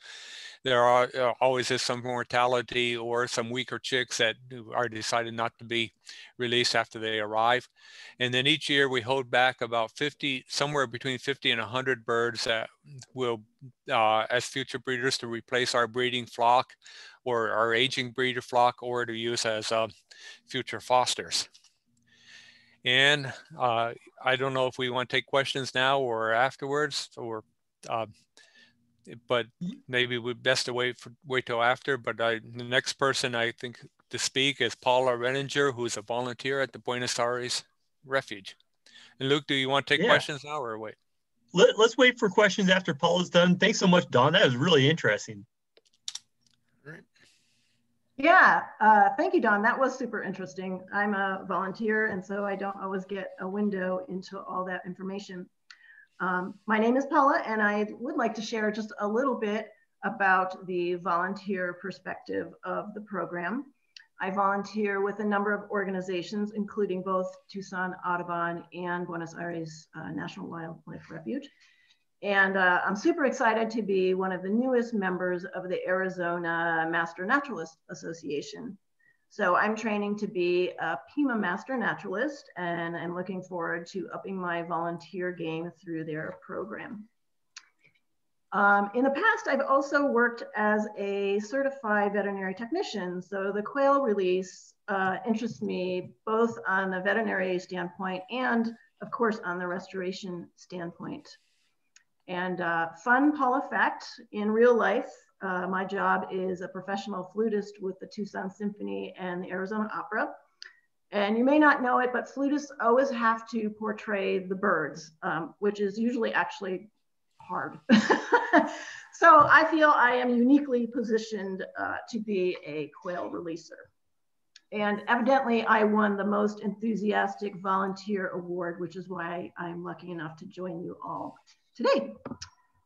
E: there are uh, always is some mortality or some weaker chicks that are decided not to be released after they arrive. And then each year we hold back about 50, somewhere between 50 and 100 birds that will, uh, as future breeders, to replace our breeding flock or our aging breeder flock or to use as uh, future fosters. And uh, I don't know if we want to take questions now or afterwards, or uh, but maybe we best to wait for wait till after. But I, the next person I think to speak is Paula Renninger, who's a volunteer at the Buenos Aires Refuge. And Luke, do you want to take yeah. questions now or wait?
B: Let, let's wait for questions after Paula's done. Thanks so much, Don. That was really interesting.
F: Yeah, uh, thank you, Don. That was super interesting. I'm a volunteer, and so I don't always get a window into all that information. Um, my name is Paula, and I would like to share just a little bit about the volunteer perspective of the program. I volunteer with a number of organizations, including both Tucson Audubon and Buenos Aires uh, National Wildlife Refuge. And uh, I'm super excited to be one of the newest members of the Arizona Master Naturalist Association. So I'm training to be a Pima Master Naturalist and I'm looking forward to upping my volunteer game through their program. Um, in the past, I've also worked as a certified veterinary technician. So the quail release uh, interests me both on the veterinary standpoint and of course on the restoration standpoint. And uh, fun Paula fact, in real life, uh, my job is a professional flutist with the Tucson Symphony and the Arizona Opera. And you may not know it, but flutists always have to portray the birds, um, which is usually actually hard. so I feel I am uniquely positioned uh, to be a quail releaser. And evidently I won the most enthusiastic volunteer award, which is why I'm lucky enough to join you all today.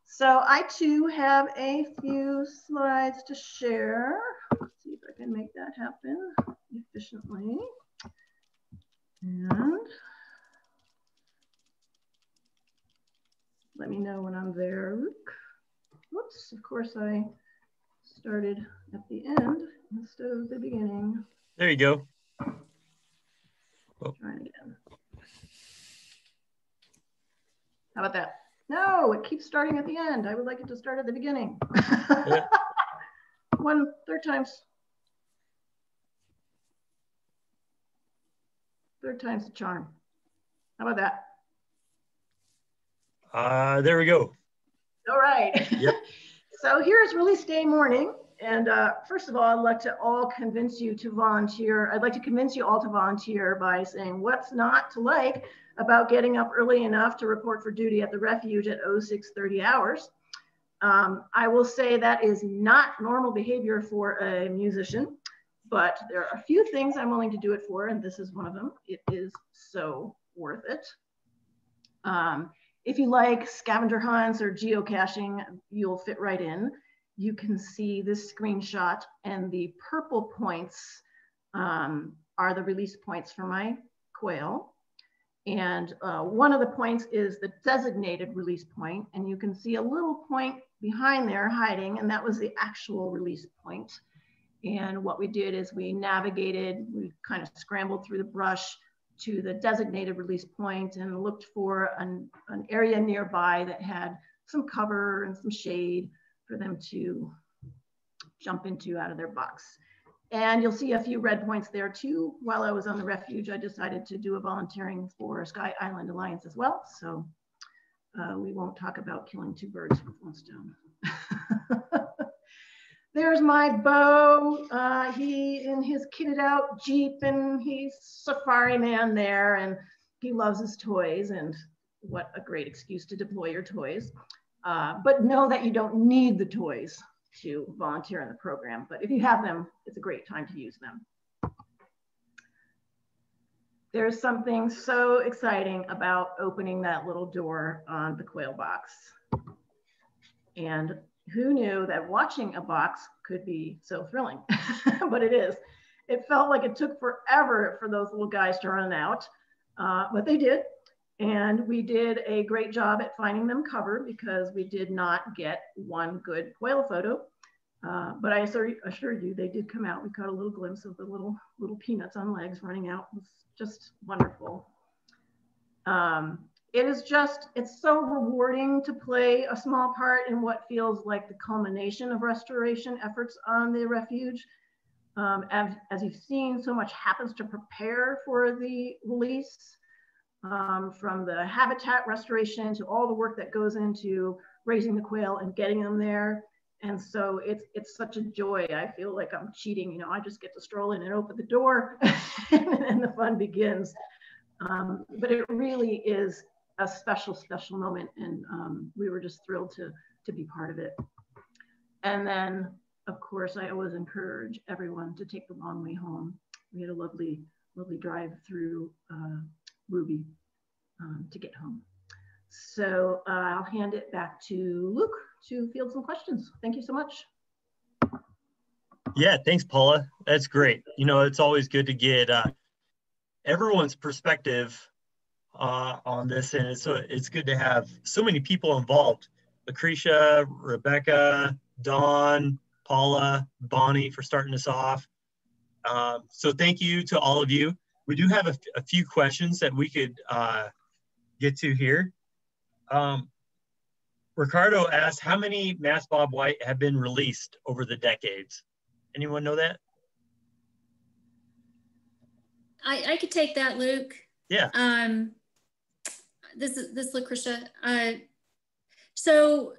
F: So I too have a few slides to share. Let's see if I can make that happen efficiently. And let me know when I'm there, Luke. Whoops, of course I started at the end instead of the beginning.
B: There you go.
F: Oh. Try again. How about that? No, it keeps starting at the end. I would like it to start at the beginning. yeah. One third times. Third time's the charm. How about that?
B: Uh, there we go.
F: All right. Yep. so here's release day morning. And uh, first of all, I'd like to all convince you to volunteer. I'd like to convince you all to volunteer by saying what's not to like about getting up early enough to report for duty at the refuge at 0630 hours. Um, I will say that is not normal behavior for a musician, but there are a few things I'm willing to do it for, and this is one of them. It is so worth it. Um, if you like scavenger hunts or geocaching, you'll fit right in. You can see this screenshot and the purple points um, are the release points for my quail. And uh, one of the points is the designated release point, and you can see a little point behind there hiding, and that was the actual release point. And what we did is we navigated, we kind of scrambled through the brush to the designated release point and looked for an, an area nearby that had some cover and some shade for them to jump into out of their box. And you'll see a few red points there too. While I was on the refuge, I decided to do a volunteering for Sky Island Alliance as well. So uh, we won't talk about killing two birds with one stone. There's my Bo. Uh, he in his kitted out Jeep and he's safari man there and he loves his toys and what a great excuse to deploy your toys. Uh, but know that you don't need the toys to volunteer in the program. But if you have them, it's a great time to use them. There's something so exciting about opening that little door on the quail box. And who knew that watching a box could be so thrilling? but it is. It felt like it took forever for those little guys to run out, uh, but they did. And we did a great job at finding them covered because we did not get one good quail photo. Uh, but I assure, assure, you, they did come out. We caught a little glimpse of the little little peanuts on legs running out. It was just wonderful. Um, it is just, it's so rewarding to play a small part in what feels like the culmination of restoration efforts on the refuge. Um, as, as you've seen, so much happens to prepare for the release, um, from the habitat restoration to all the work that goes into raising the quail and getting them there. And so it's it's such a joy. I feel like I'm cheating. You know, I just get to stroll in and open the door, and the fun begins. Um, but it really is a special, special moment. And um, we were just thrilled to, to be part of it. And then, of course, I always encourage everyone to take the long way home. We had a lovely, lovely drive through uh, Ruby um, to get home. So uh, I'll hand it back to Luke to field some questions. Thank you so much.
B: Yeah, thanks, Paula. That's great. You know, it's always good to get uh, everyone's perspective uh, on this, and it's it's good to have so many people involved. Lacrecia, Rebecca, Don, Paula, Bonnie for starting us off. Um, so thank you to all of you. We do have a, a few questions that we could uh, get to here. Um, Ricardo asked, how many Masked Bobwhite have been released over the decades? Anyone know that?
C: I, I could take that, Luke.
B: Yeah.
C: Um, this is this Lacrecia. Uh, so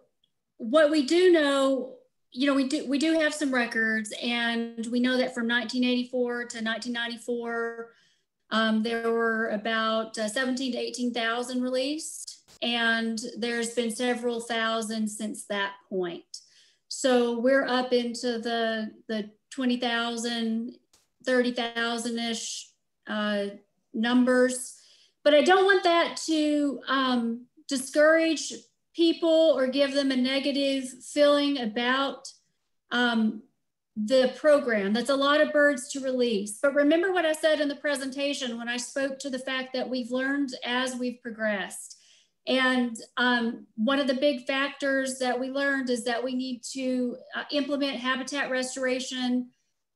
C: what we do know, you know, we do we do have some records, and we know that from 1984 to 1994, um, there were about uh, 17 to 18,000 released, and there's been several thousand since that point. So we're up into the the 20,000, 30,000 ish uh, numbers but I don't want that to um, discourage people or give them a negative feeling about um, the program. That's a lot of birds to release. But remember what I said in the presentation when I spoke to the fact that we've learned as we've progressed. And um, one of the big factors that we learned is that we need to uh, implement habitat restoration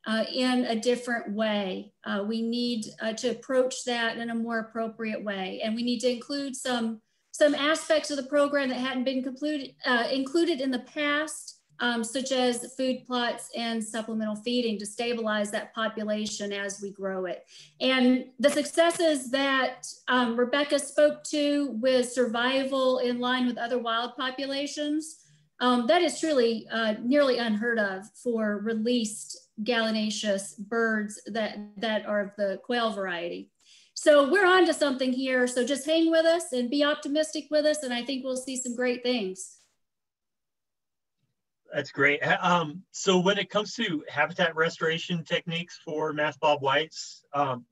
C: uh, in a different way. Uh, we need uh, to approach that in a more appropriate way. And we need to include some, some aspects of the program that hadn't been concluded, uh, included in the past, um, such as food plots and supplemental feeding to stabilize that population as we grow it. And the successes that um, Rebecca spoke to with survival in line with other wild populations, Um, that is truly uh, nearly unheard of for released gallinaceous birds that, that are of the quail variety. So we're on to something here. So just hang with us and be optimistic with us. And I think we'll see some great things.
B: That's great. Um, so when it comes to habitat restoration techniques for masked bobwhites, um,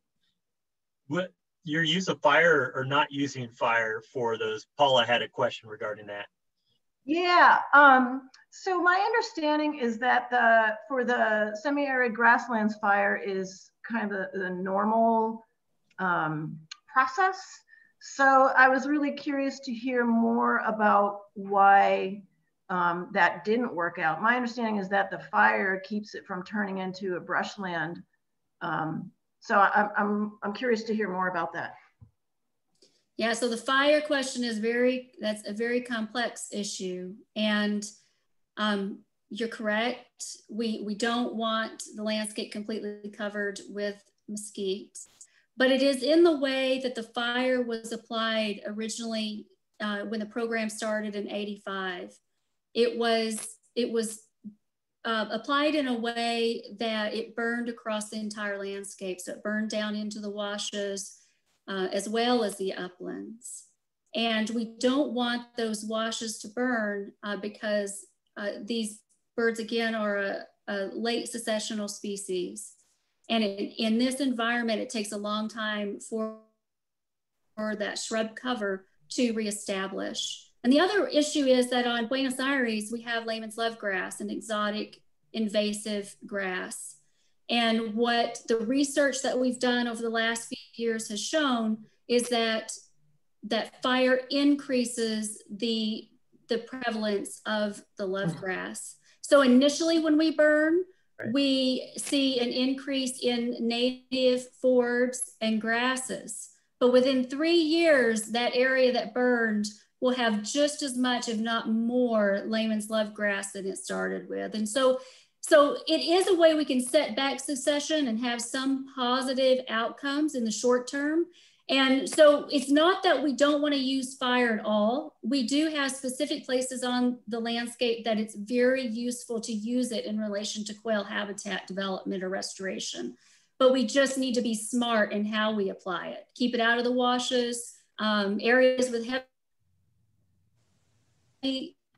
B: what your use of fire or not using fire for those? Paula had a question regarding that.
F: Yeah. Um, so my understanding is that the for the semi-arid grasslands fire is kind of the, the normal um, process. So I was really curious to hear more about why um, that didn't work out. My understanding is that the fire keeps it from turning into a brushland. Um, so I'm, I'm, I'm curious to hear more about that.
C: Yeah, so the fire question is very, that's a very complex issue. And um, you're correct. We, we don't want the landscape completely covered with mesquite, but it is in the way that the fire was applied originally uh, when the program started in 85. It was, it was uh, applied in a way that it burned across the entire landscape. So it burned down into the washes, uh, as well as the uplands. And we don't want those washes to burn uh, because uh, these birds, again, are a, a late successional species. And in, in, this environment, it takes a long time for, for that shrub cover to reestablish. And the other issue is that on Buenos Aires, we have Lehmann's love grass, an exotic invasive grass. And what the research that we've done over the last few years has shown is that that fire increases the the prevalence of the love mm-hmm. grass. So initially when we burn, right. we see an increase in native forbs and grasses. But within three years, that area that burned will have just as much, if not more, Lehmann's love grass than it started with. And so so it is a way we can set back succession and have some positive outcomes in the short term. And so it's not that we don't want to use fire at all. We do have specific places on the landscape that it's very useful to use it in relation to quail habitat development or restoration. But we just need to be smart in how we apply it. Keep it out of the washes, um, areas with heavy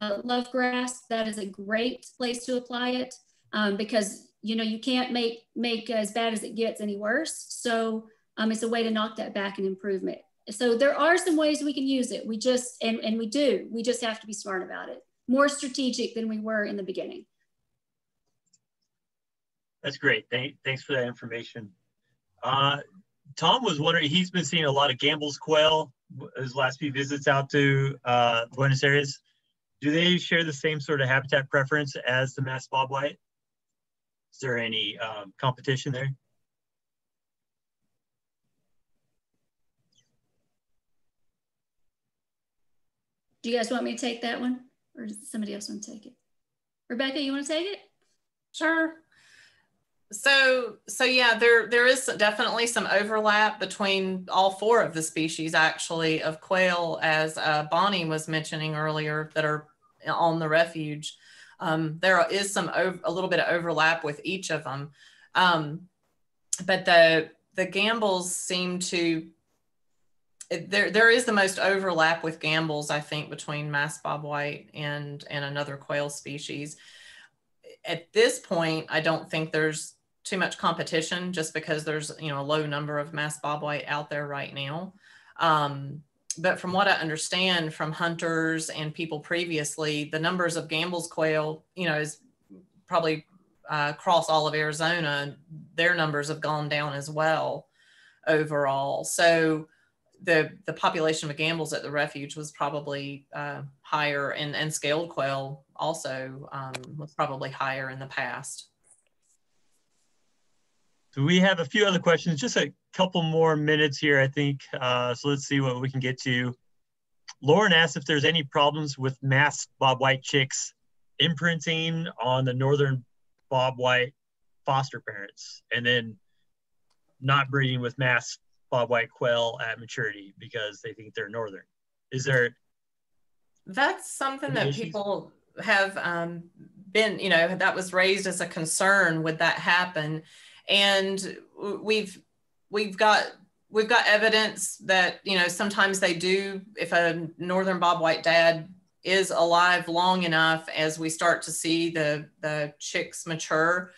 C: uh, love grass, that is a great place to apply it um, because you know you can't make make as bad as it gets any worse. So um, it's a way to knock that back and improvement. So there are some ways we can use it. We just and and we do. We just have to be smart about it. More strategic than we were in the beginning.
B: That's great. Thank, thanks for that information. Uh, Tom was wondering, he's been seeing a lot of Gambel's quail his last few visits out to uh, Buenos Aires. Do they share the same sort of habitat preference as the masked bobwhite? Is there any um, competition there?
C: Do you guys want me to take that one or does somebody else want to take it? Rebecca, you want to take it?
D: Sure. So, so yeah, there there is definitely some overlap between all four of the species actually of quail, as uh, Bonnie was mentioning earlier, that are on the refuge. Um, there is some a little bit of overlap with each of them, um, but the the Gambel's seem to there there is the most overlap with Gambel's, I think between masked bobwhite and and another quail species. At this point, I don't think there's too much competition just because there's you know a low number of masked bobwhite out there right now. Um, but from what I understand from hunters and people previously, the numbers of Gambel's quail, you know, is probably uh, across all of Arizona. Their numbers have gone down as well overall. So the the population of Gambel's at the refuge was probably uh, higher, and and scaled quail also um, was probably higher in the past.
B: So we have a few other questions, just a couple more minutes here, I think. Uh, so let's see what we can get to. Lauren asked if there's any problems with masked bobwhite chicks imprinting on the northern bobwhite foster parents and then not breeding with masked bobwhite quail at maturity because they think they're northern. Is there?
D: That's something that issues? people have um, been, you know, that was raised as a concern. Would that happen? And we've we've got we've got evidence that you know sometimes they do. If a northern bobwhite dad is alive long enough, as we start to see the the chicks mature,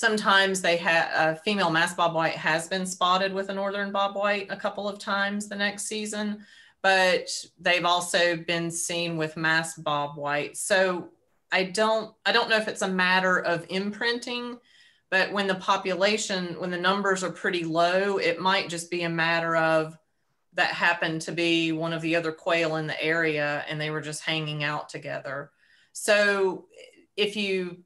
D: sometimes they have a female masked bobwhite has been spotted with a northern bobwhite a couple of times the next season but they've also been seen with masked bobwhite so i don't i don't know if it's a matter of imprinting but when the population when the numbers are pretty low it might just be a matter of that happened to be one of the other quail in the area and they were just hanging out together so if you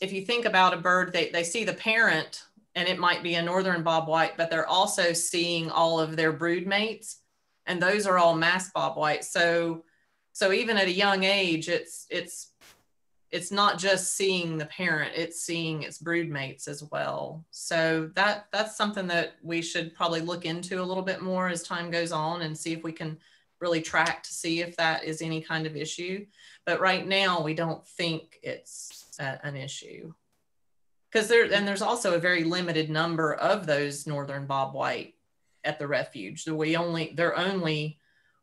D: if you think about a bird, they, they see the parent and it might be a northern bobwhite, but they're also seeing all of their brood mates and those are all masked bobwhite. So, so even at a young age, it's, it's, it's not just seeing the parent, it's seeing its brood mates as well. So that, that's something that we should probably look into a little bit more as time goes on and see if we can really track to see if that is any kind of issue. But right now, we don't think it's a, an issue because there and there's also a very limited number of those northern bobwhite at the refuge. We only they're only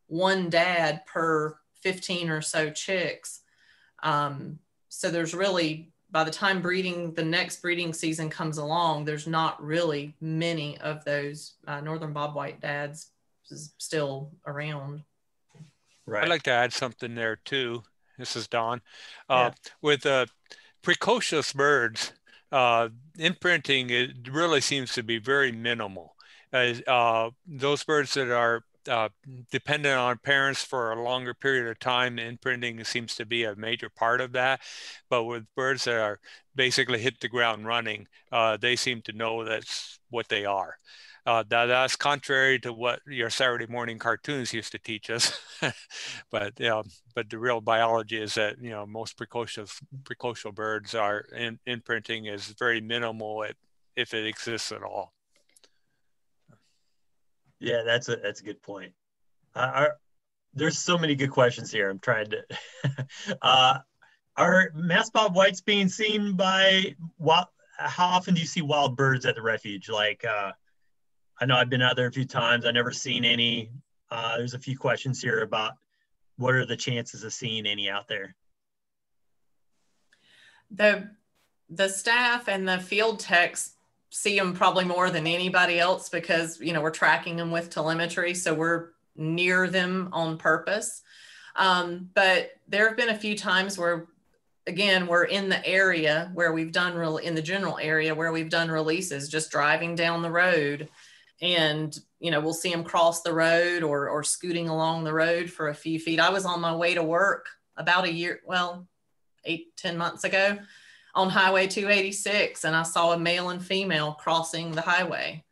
D: one dad per 15 or so chicks. Um, so there's really by the time breeding the next breeding season comes along, there's not really many of those uh, northern bobwhite dads still around.
E: Right. I'd like to add something there too. This is Don. Uh, yeah. With uh, precocious birds, uh, imprinting it really seems to be very minimal. Uh, those birds that are uh, dependent on parents for a longer period of time, imprinting seems to be a major part of that. But with birds that are basically hit the ground running, uh, they seem to know that's what they are. Uh, that, that's contrary to what your Saturday morning cartoons used to teach us. but you know, but the real biology is that you know most precocious precocial birds are in, imprinting is very minimal if, if it exists at all.
B: Yeah, that's a that's a good point. Uh, our, there's so many good questions here. I'm trying to. uh, are masked bobwhites being seen by what? How often do you see wild birds at the refuge? Like, uh, I know I've been out there a few times. I've never seen any. Uh, there's a few questions here about what are the chances of seeing any out there.
D: The the staff and the field techs see them probably more than anybody else because you know we're tracking them with telemetry, so we're near them on purpose. Um, but there have been a few times where again we're in the area where we've done real in the general area where we've done releases just driving down the road. And you know we'll see them cross the road or or scooting along the road for a few feet. I was on my way to work about a year well eight ten months ago on highway 286 and i saw a male and female crossing the highway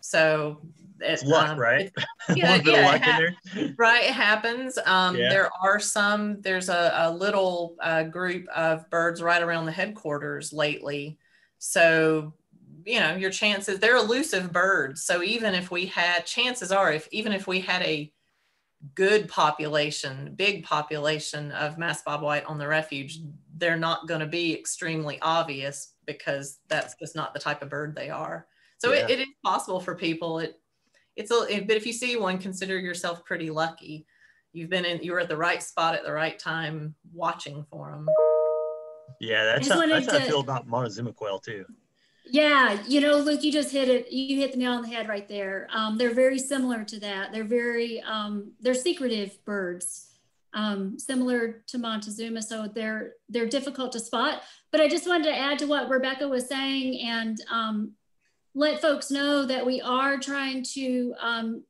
D: so
B: it's luck, um, right?
D: yeah, yeah, it ha- right. It happens. Um, yeah. There are some. There's a, a little uh, group of birds right around the headquarters lately. So you know your chances they're elusive birds so even if we had chances are if even if we had a good population big population of masked bobwhite on the refuge they're not going to be extremely obvious because that's just not the type of bird they are so yeah. it, it is possible for people it it's a but if you see one consider yourself pretty lucky you've been in you were at the right spot at the right time watching for them
B: yeah that's how, that's how i feel about montezuma quail too
C: yeah, you know, Luke, you just hit it. You hit the nail on the head right there. Um, they're very similar to that. They're very, um, they're secretive birds, um, similar to Montezuma. So they're they're difficult to spot. But I just wanted to add to what Rebecca was saying and um, let folks know that we are trying to um,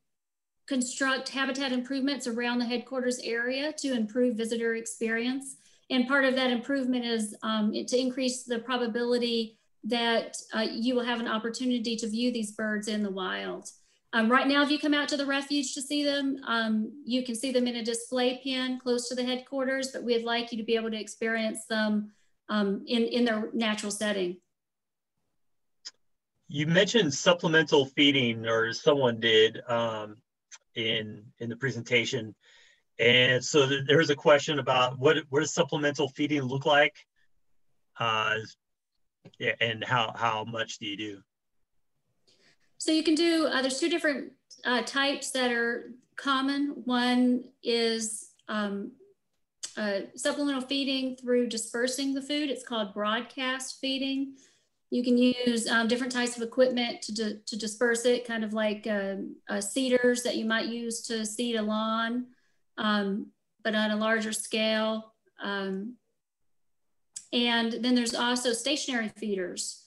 C: construct habitat improvements around the headquarters area to improve visitor experience. And part of that improvement is um, to increase the probability that uh, you will have an opportunity to view these birds in the wild. Um, right now, if you come out to the refuge to see them, um, you can see them in a display pen close to the headquarters, but we'd like you to be able to experience them um, in, in their natural setting.
B: You mentioned supplemental feeding, or someone did um, in, in the presentation. And so th- there was a question about what what does supplemental feeding look like, uh, yeah, and how how much do you do?
C: So you can do. Uh, there's two different uh, types that are common. One is um, uh, supplemental feeding through dispersing the food. It's called broadcast feeding. You can use um, different types of equipment to, to disperse it, kind of like uh, uh, seeders that you might use to seed a lawn, um, but on a larger scale. Um, and then there's also stationary feeders.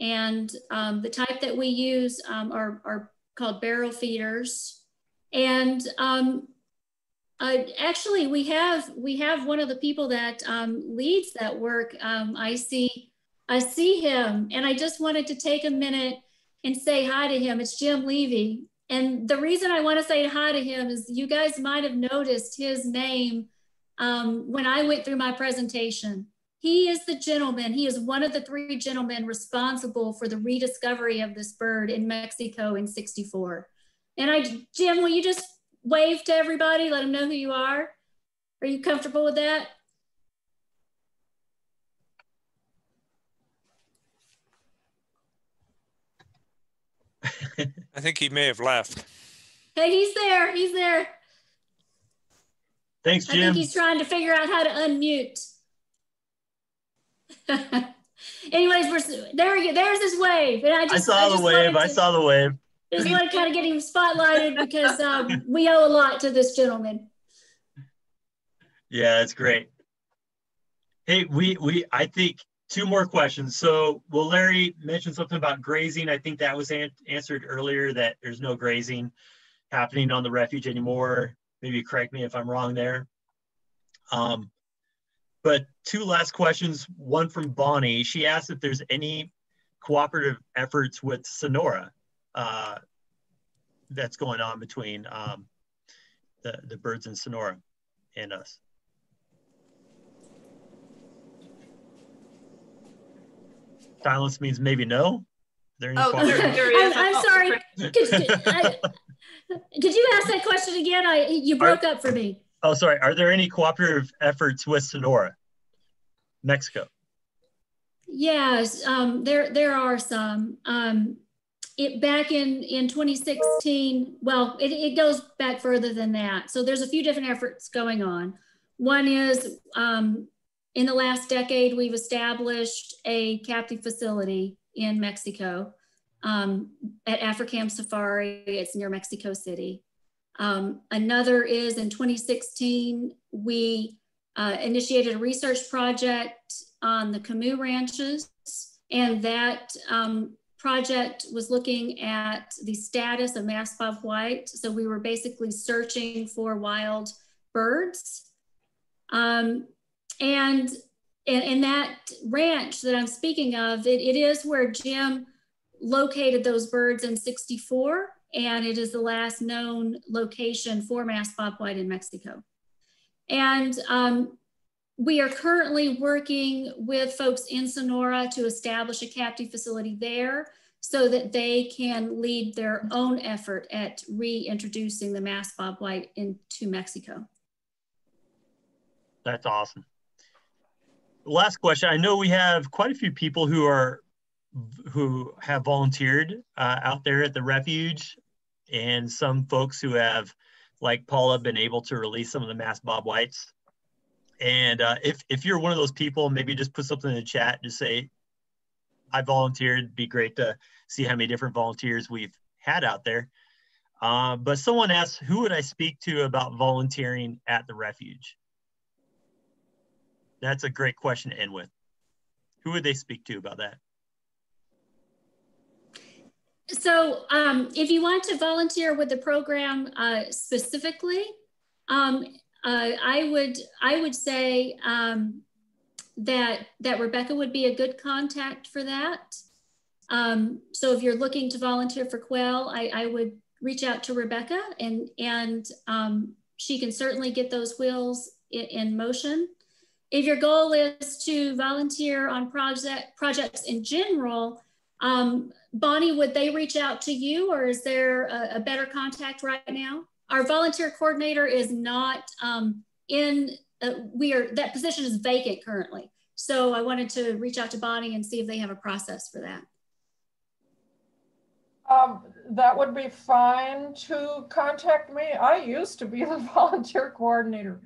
C: And um, the type that we use um, are, are called barrel feeders. And um, uh, actually, we have we have one of the people that um, leads that work. Um, I see I see him, and I just wanted to take a minute and say hi to him. It's Jim Levy, and the reason I want to say hi to him is you guys might have noticed his name um, when I went through my presentation. He is the gentleman. He is one of the three gentlemen responsible for the rediscovery of this bird in Mexico in '64. And I, Jim, will you just wave to everybody, let them know who you are? Are you comfortable with that?
E: I think he may have left.
C: Hey, he's there. He's there.
B: Thanks, Jim.
C: I think he's trying to figure out how to unmute. Anyways, we're there. You, there's this wave, and I just
B: I saw
C: just
B: the wave.
C: wanted
B: I saw the wave.
C: Just want to kind of get him spotlighted because um, we owe a lot to this gentleman.
B: Yeah, that's great. Hey, we we I think two more questions. So, will Larry mention something about grazing? I think that was an- answered earlier that there's no grazing happening on the refuge anymore. Maybe correct me if I'm wrong there. Um, but two last questions. One from Bonnie. She asked if there's any cooperative efforts with Sonora uh, that's going on between um, the the birds in Sonora and us. Silence means maybe no. There any
D: Oh, there, there is.
C: I'm, I'm sorry. Could, I- could you ask that question again? I you broke up for me.
B: Oh, sorry. Are there any cooperative efforts with Sonora, Mexico?
C: Yes, um, there there are some. Um, it back in in 2016. Well, it, it goes back further than that. So there's a few different efforts going on. One is um, in the last decade we've established a captive facility in Mexico um, at Africam Safari. It's near Mexico City. Um, another is in 2016 we uh, initiated a research project on the Camus ranches, and that um, project was looking at the status of masked bobwhite. So we were basically searching for wild birds. Um, and in, that ranch that I'm speaking of, it, it is where Jim located those birds in 64, and it is the last known location for masked bobwhite in Mexico. And um, we are currently working with folks in Sonora to establish a captive facility there so that they can lead their own effort at reintroducing the masked bobwhite into Mexico.
B: That's awesome. Last question. I know we have quite a few people who are who have volunteered uh, out there at the refuge, and some folks who have, like Paula, been able to release some of the masked bobwhites. And uh, if if you're one of those people, maybe just put something in the chat. Just say, "I volunteered." It'd be great to see how many different volunteers we've had out there. Uh, but someone asked, "Who would I speak to about volunteering at the refuge?" That's a great question to end with. Who would they speak to about that?
C: So um, if you want to volunteer with the program uh, specifically, um, uh, I would I would say um, that that Rebecca would be a good contact for that. Um, so if you're looking to volunteer for Quail, I, I would reach out to Rebecca and and um, she can certainly get those wheels in, in motion. If your goal is to volunteer on project projects in general, um, Bonnie, would they reach out to you or is there a, a better contact right now? our volunteer coordinator is not um, in, uh, we are, that position is vacant currently. So I wanted to reach out to Bonnie and see if they have a process for that.
A: Um, that would be fine to contact me. I used to be the volunteer coordinator,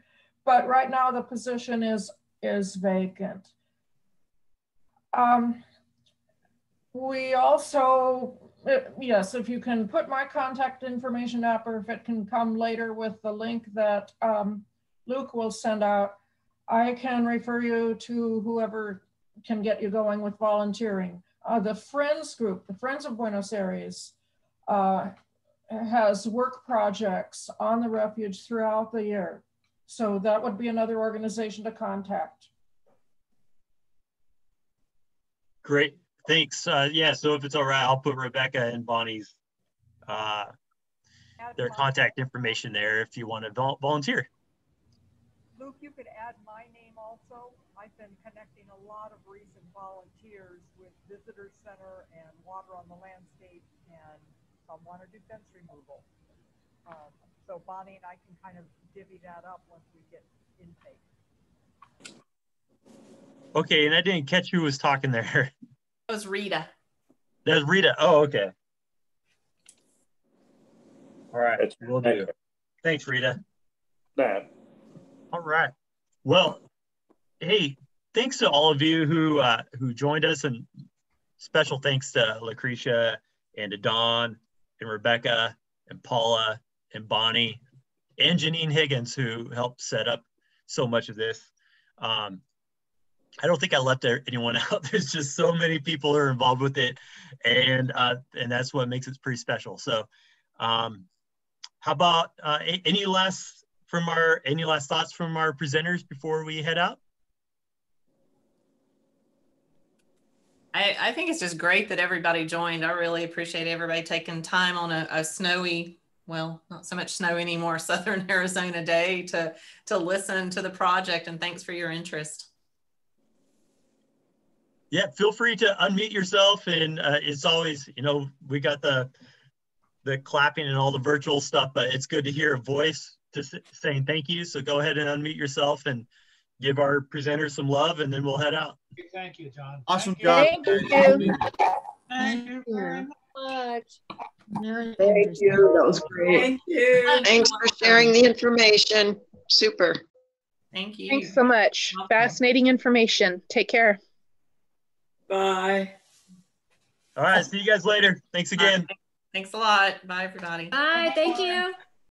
A: but right now the position is is vacant. Um, we also, uh, yes, if you can put my contact information up or if it can come later with the link that um, Luke will send out, I can refer you to whoever can get you going with volunteering. Uh, the Friends group, the Friends of Buenos Aires, uh, has work projects on the refuge throughout the year. So that would be another organization to contact.
B: Great, thanks. Uh, yeah, so if it's all right, I'll put Rebecca and Bonnie's uh, their contact information there if you want to vol volunteer.
G: Luke, you could add my name also. I've been connecting a lot of recent volunteers with Visitor Center and Water on the Landscape and some want to do fence removal. Um, so Bonnie and I can kind of divvy that up once we get intake.
B: Okay, and I didn't catch who was talking there.
D: That was Rita.
B: That's Rita. Oh, okay. All right,
H: That's
B: we'll do. Thanks, Rita.
H: that.
B: All right. Well, hey, thanks to all of you who uh, who joined us, and special thanks to Lacrecia and to Don and Rebecca and Paula and Bonnie and Janine Higgins who helped set up so much of this. Um, I don't think I left anyone out. There's just so many people who are involved with it, and uh, and that's what makes it pretty special. So, um, how about uh, any last from our any last thoughts from our presenters before we head out?
D: I, I think it's just great that everybody joined. I really appreciate everybody taking time on a, a snowy, well, not so much snow anymore, Southern Arizona day to to listen to the project. And thanks for your interest.
B: Yeah, feel free to unmute yourself. And uh, it's always, you know, we got the the clapping and all the virtual stuff, but it's good to hear a voice to saying thank you. So go ahead and unmute yourself and give our presenters some love, and then we'll head out.
I: Thank you, John.
J: Awesome
I: Thank
J: job.
I: you.
K: Thank you.
I: Thank you very
K: much.
F: Thank you. That was great.
D: Thank you.
K: Thanks for sharing the information. Super.
D: Thank you.
L: Thanks so much.
D: Welcome.
L: Fascinating information. Take care.
D: Bye.
B: All right, see you guys later. Thanks again.
D: Thanks a lot. Bye, everybody.
C: Bye. Thank you.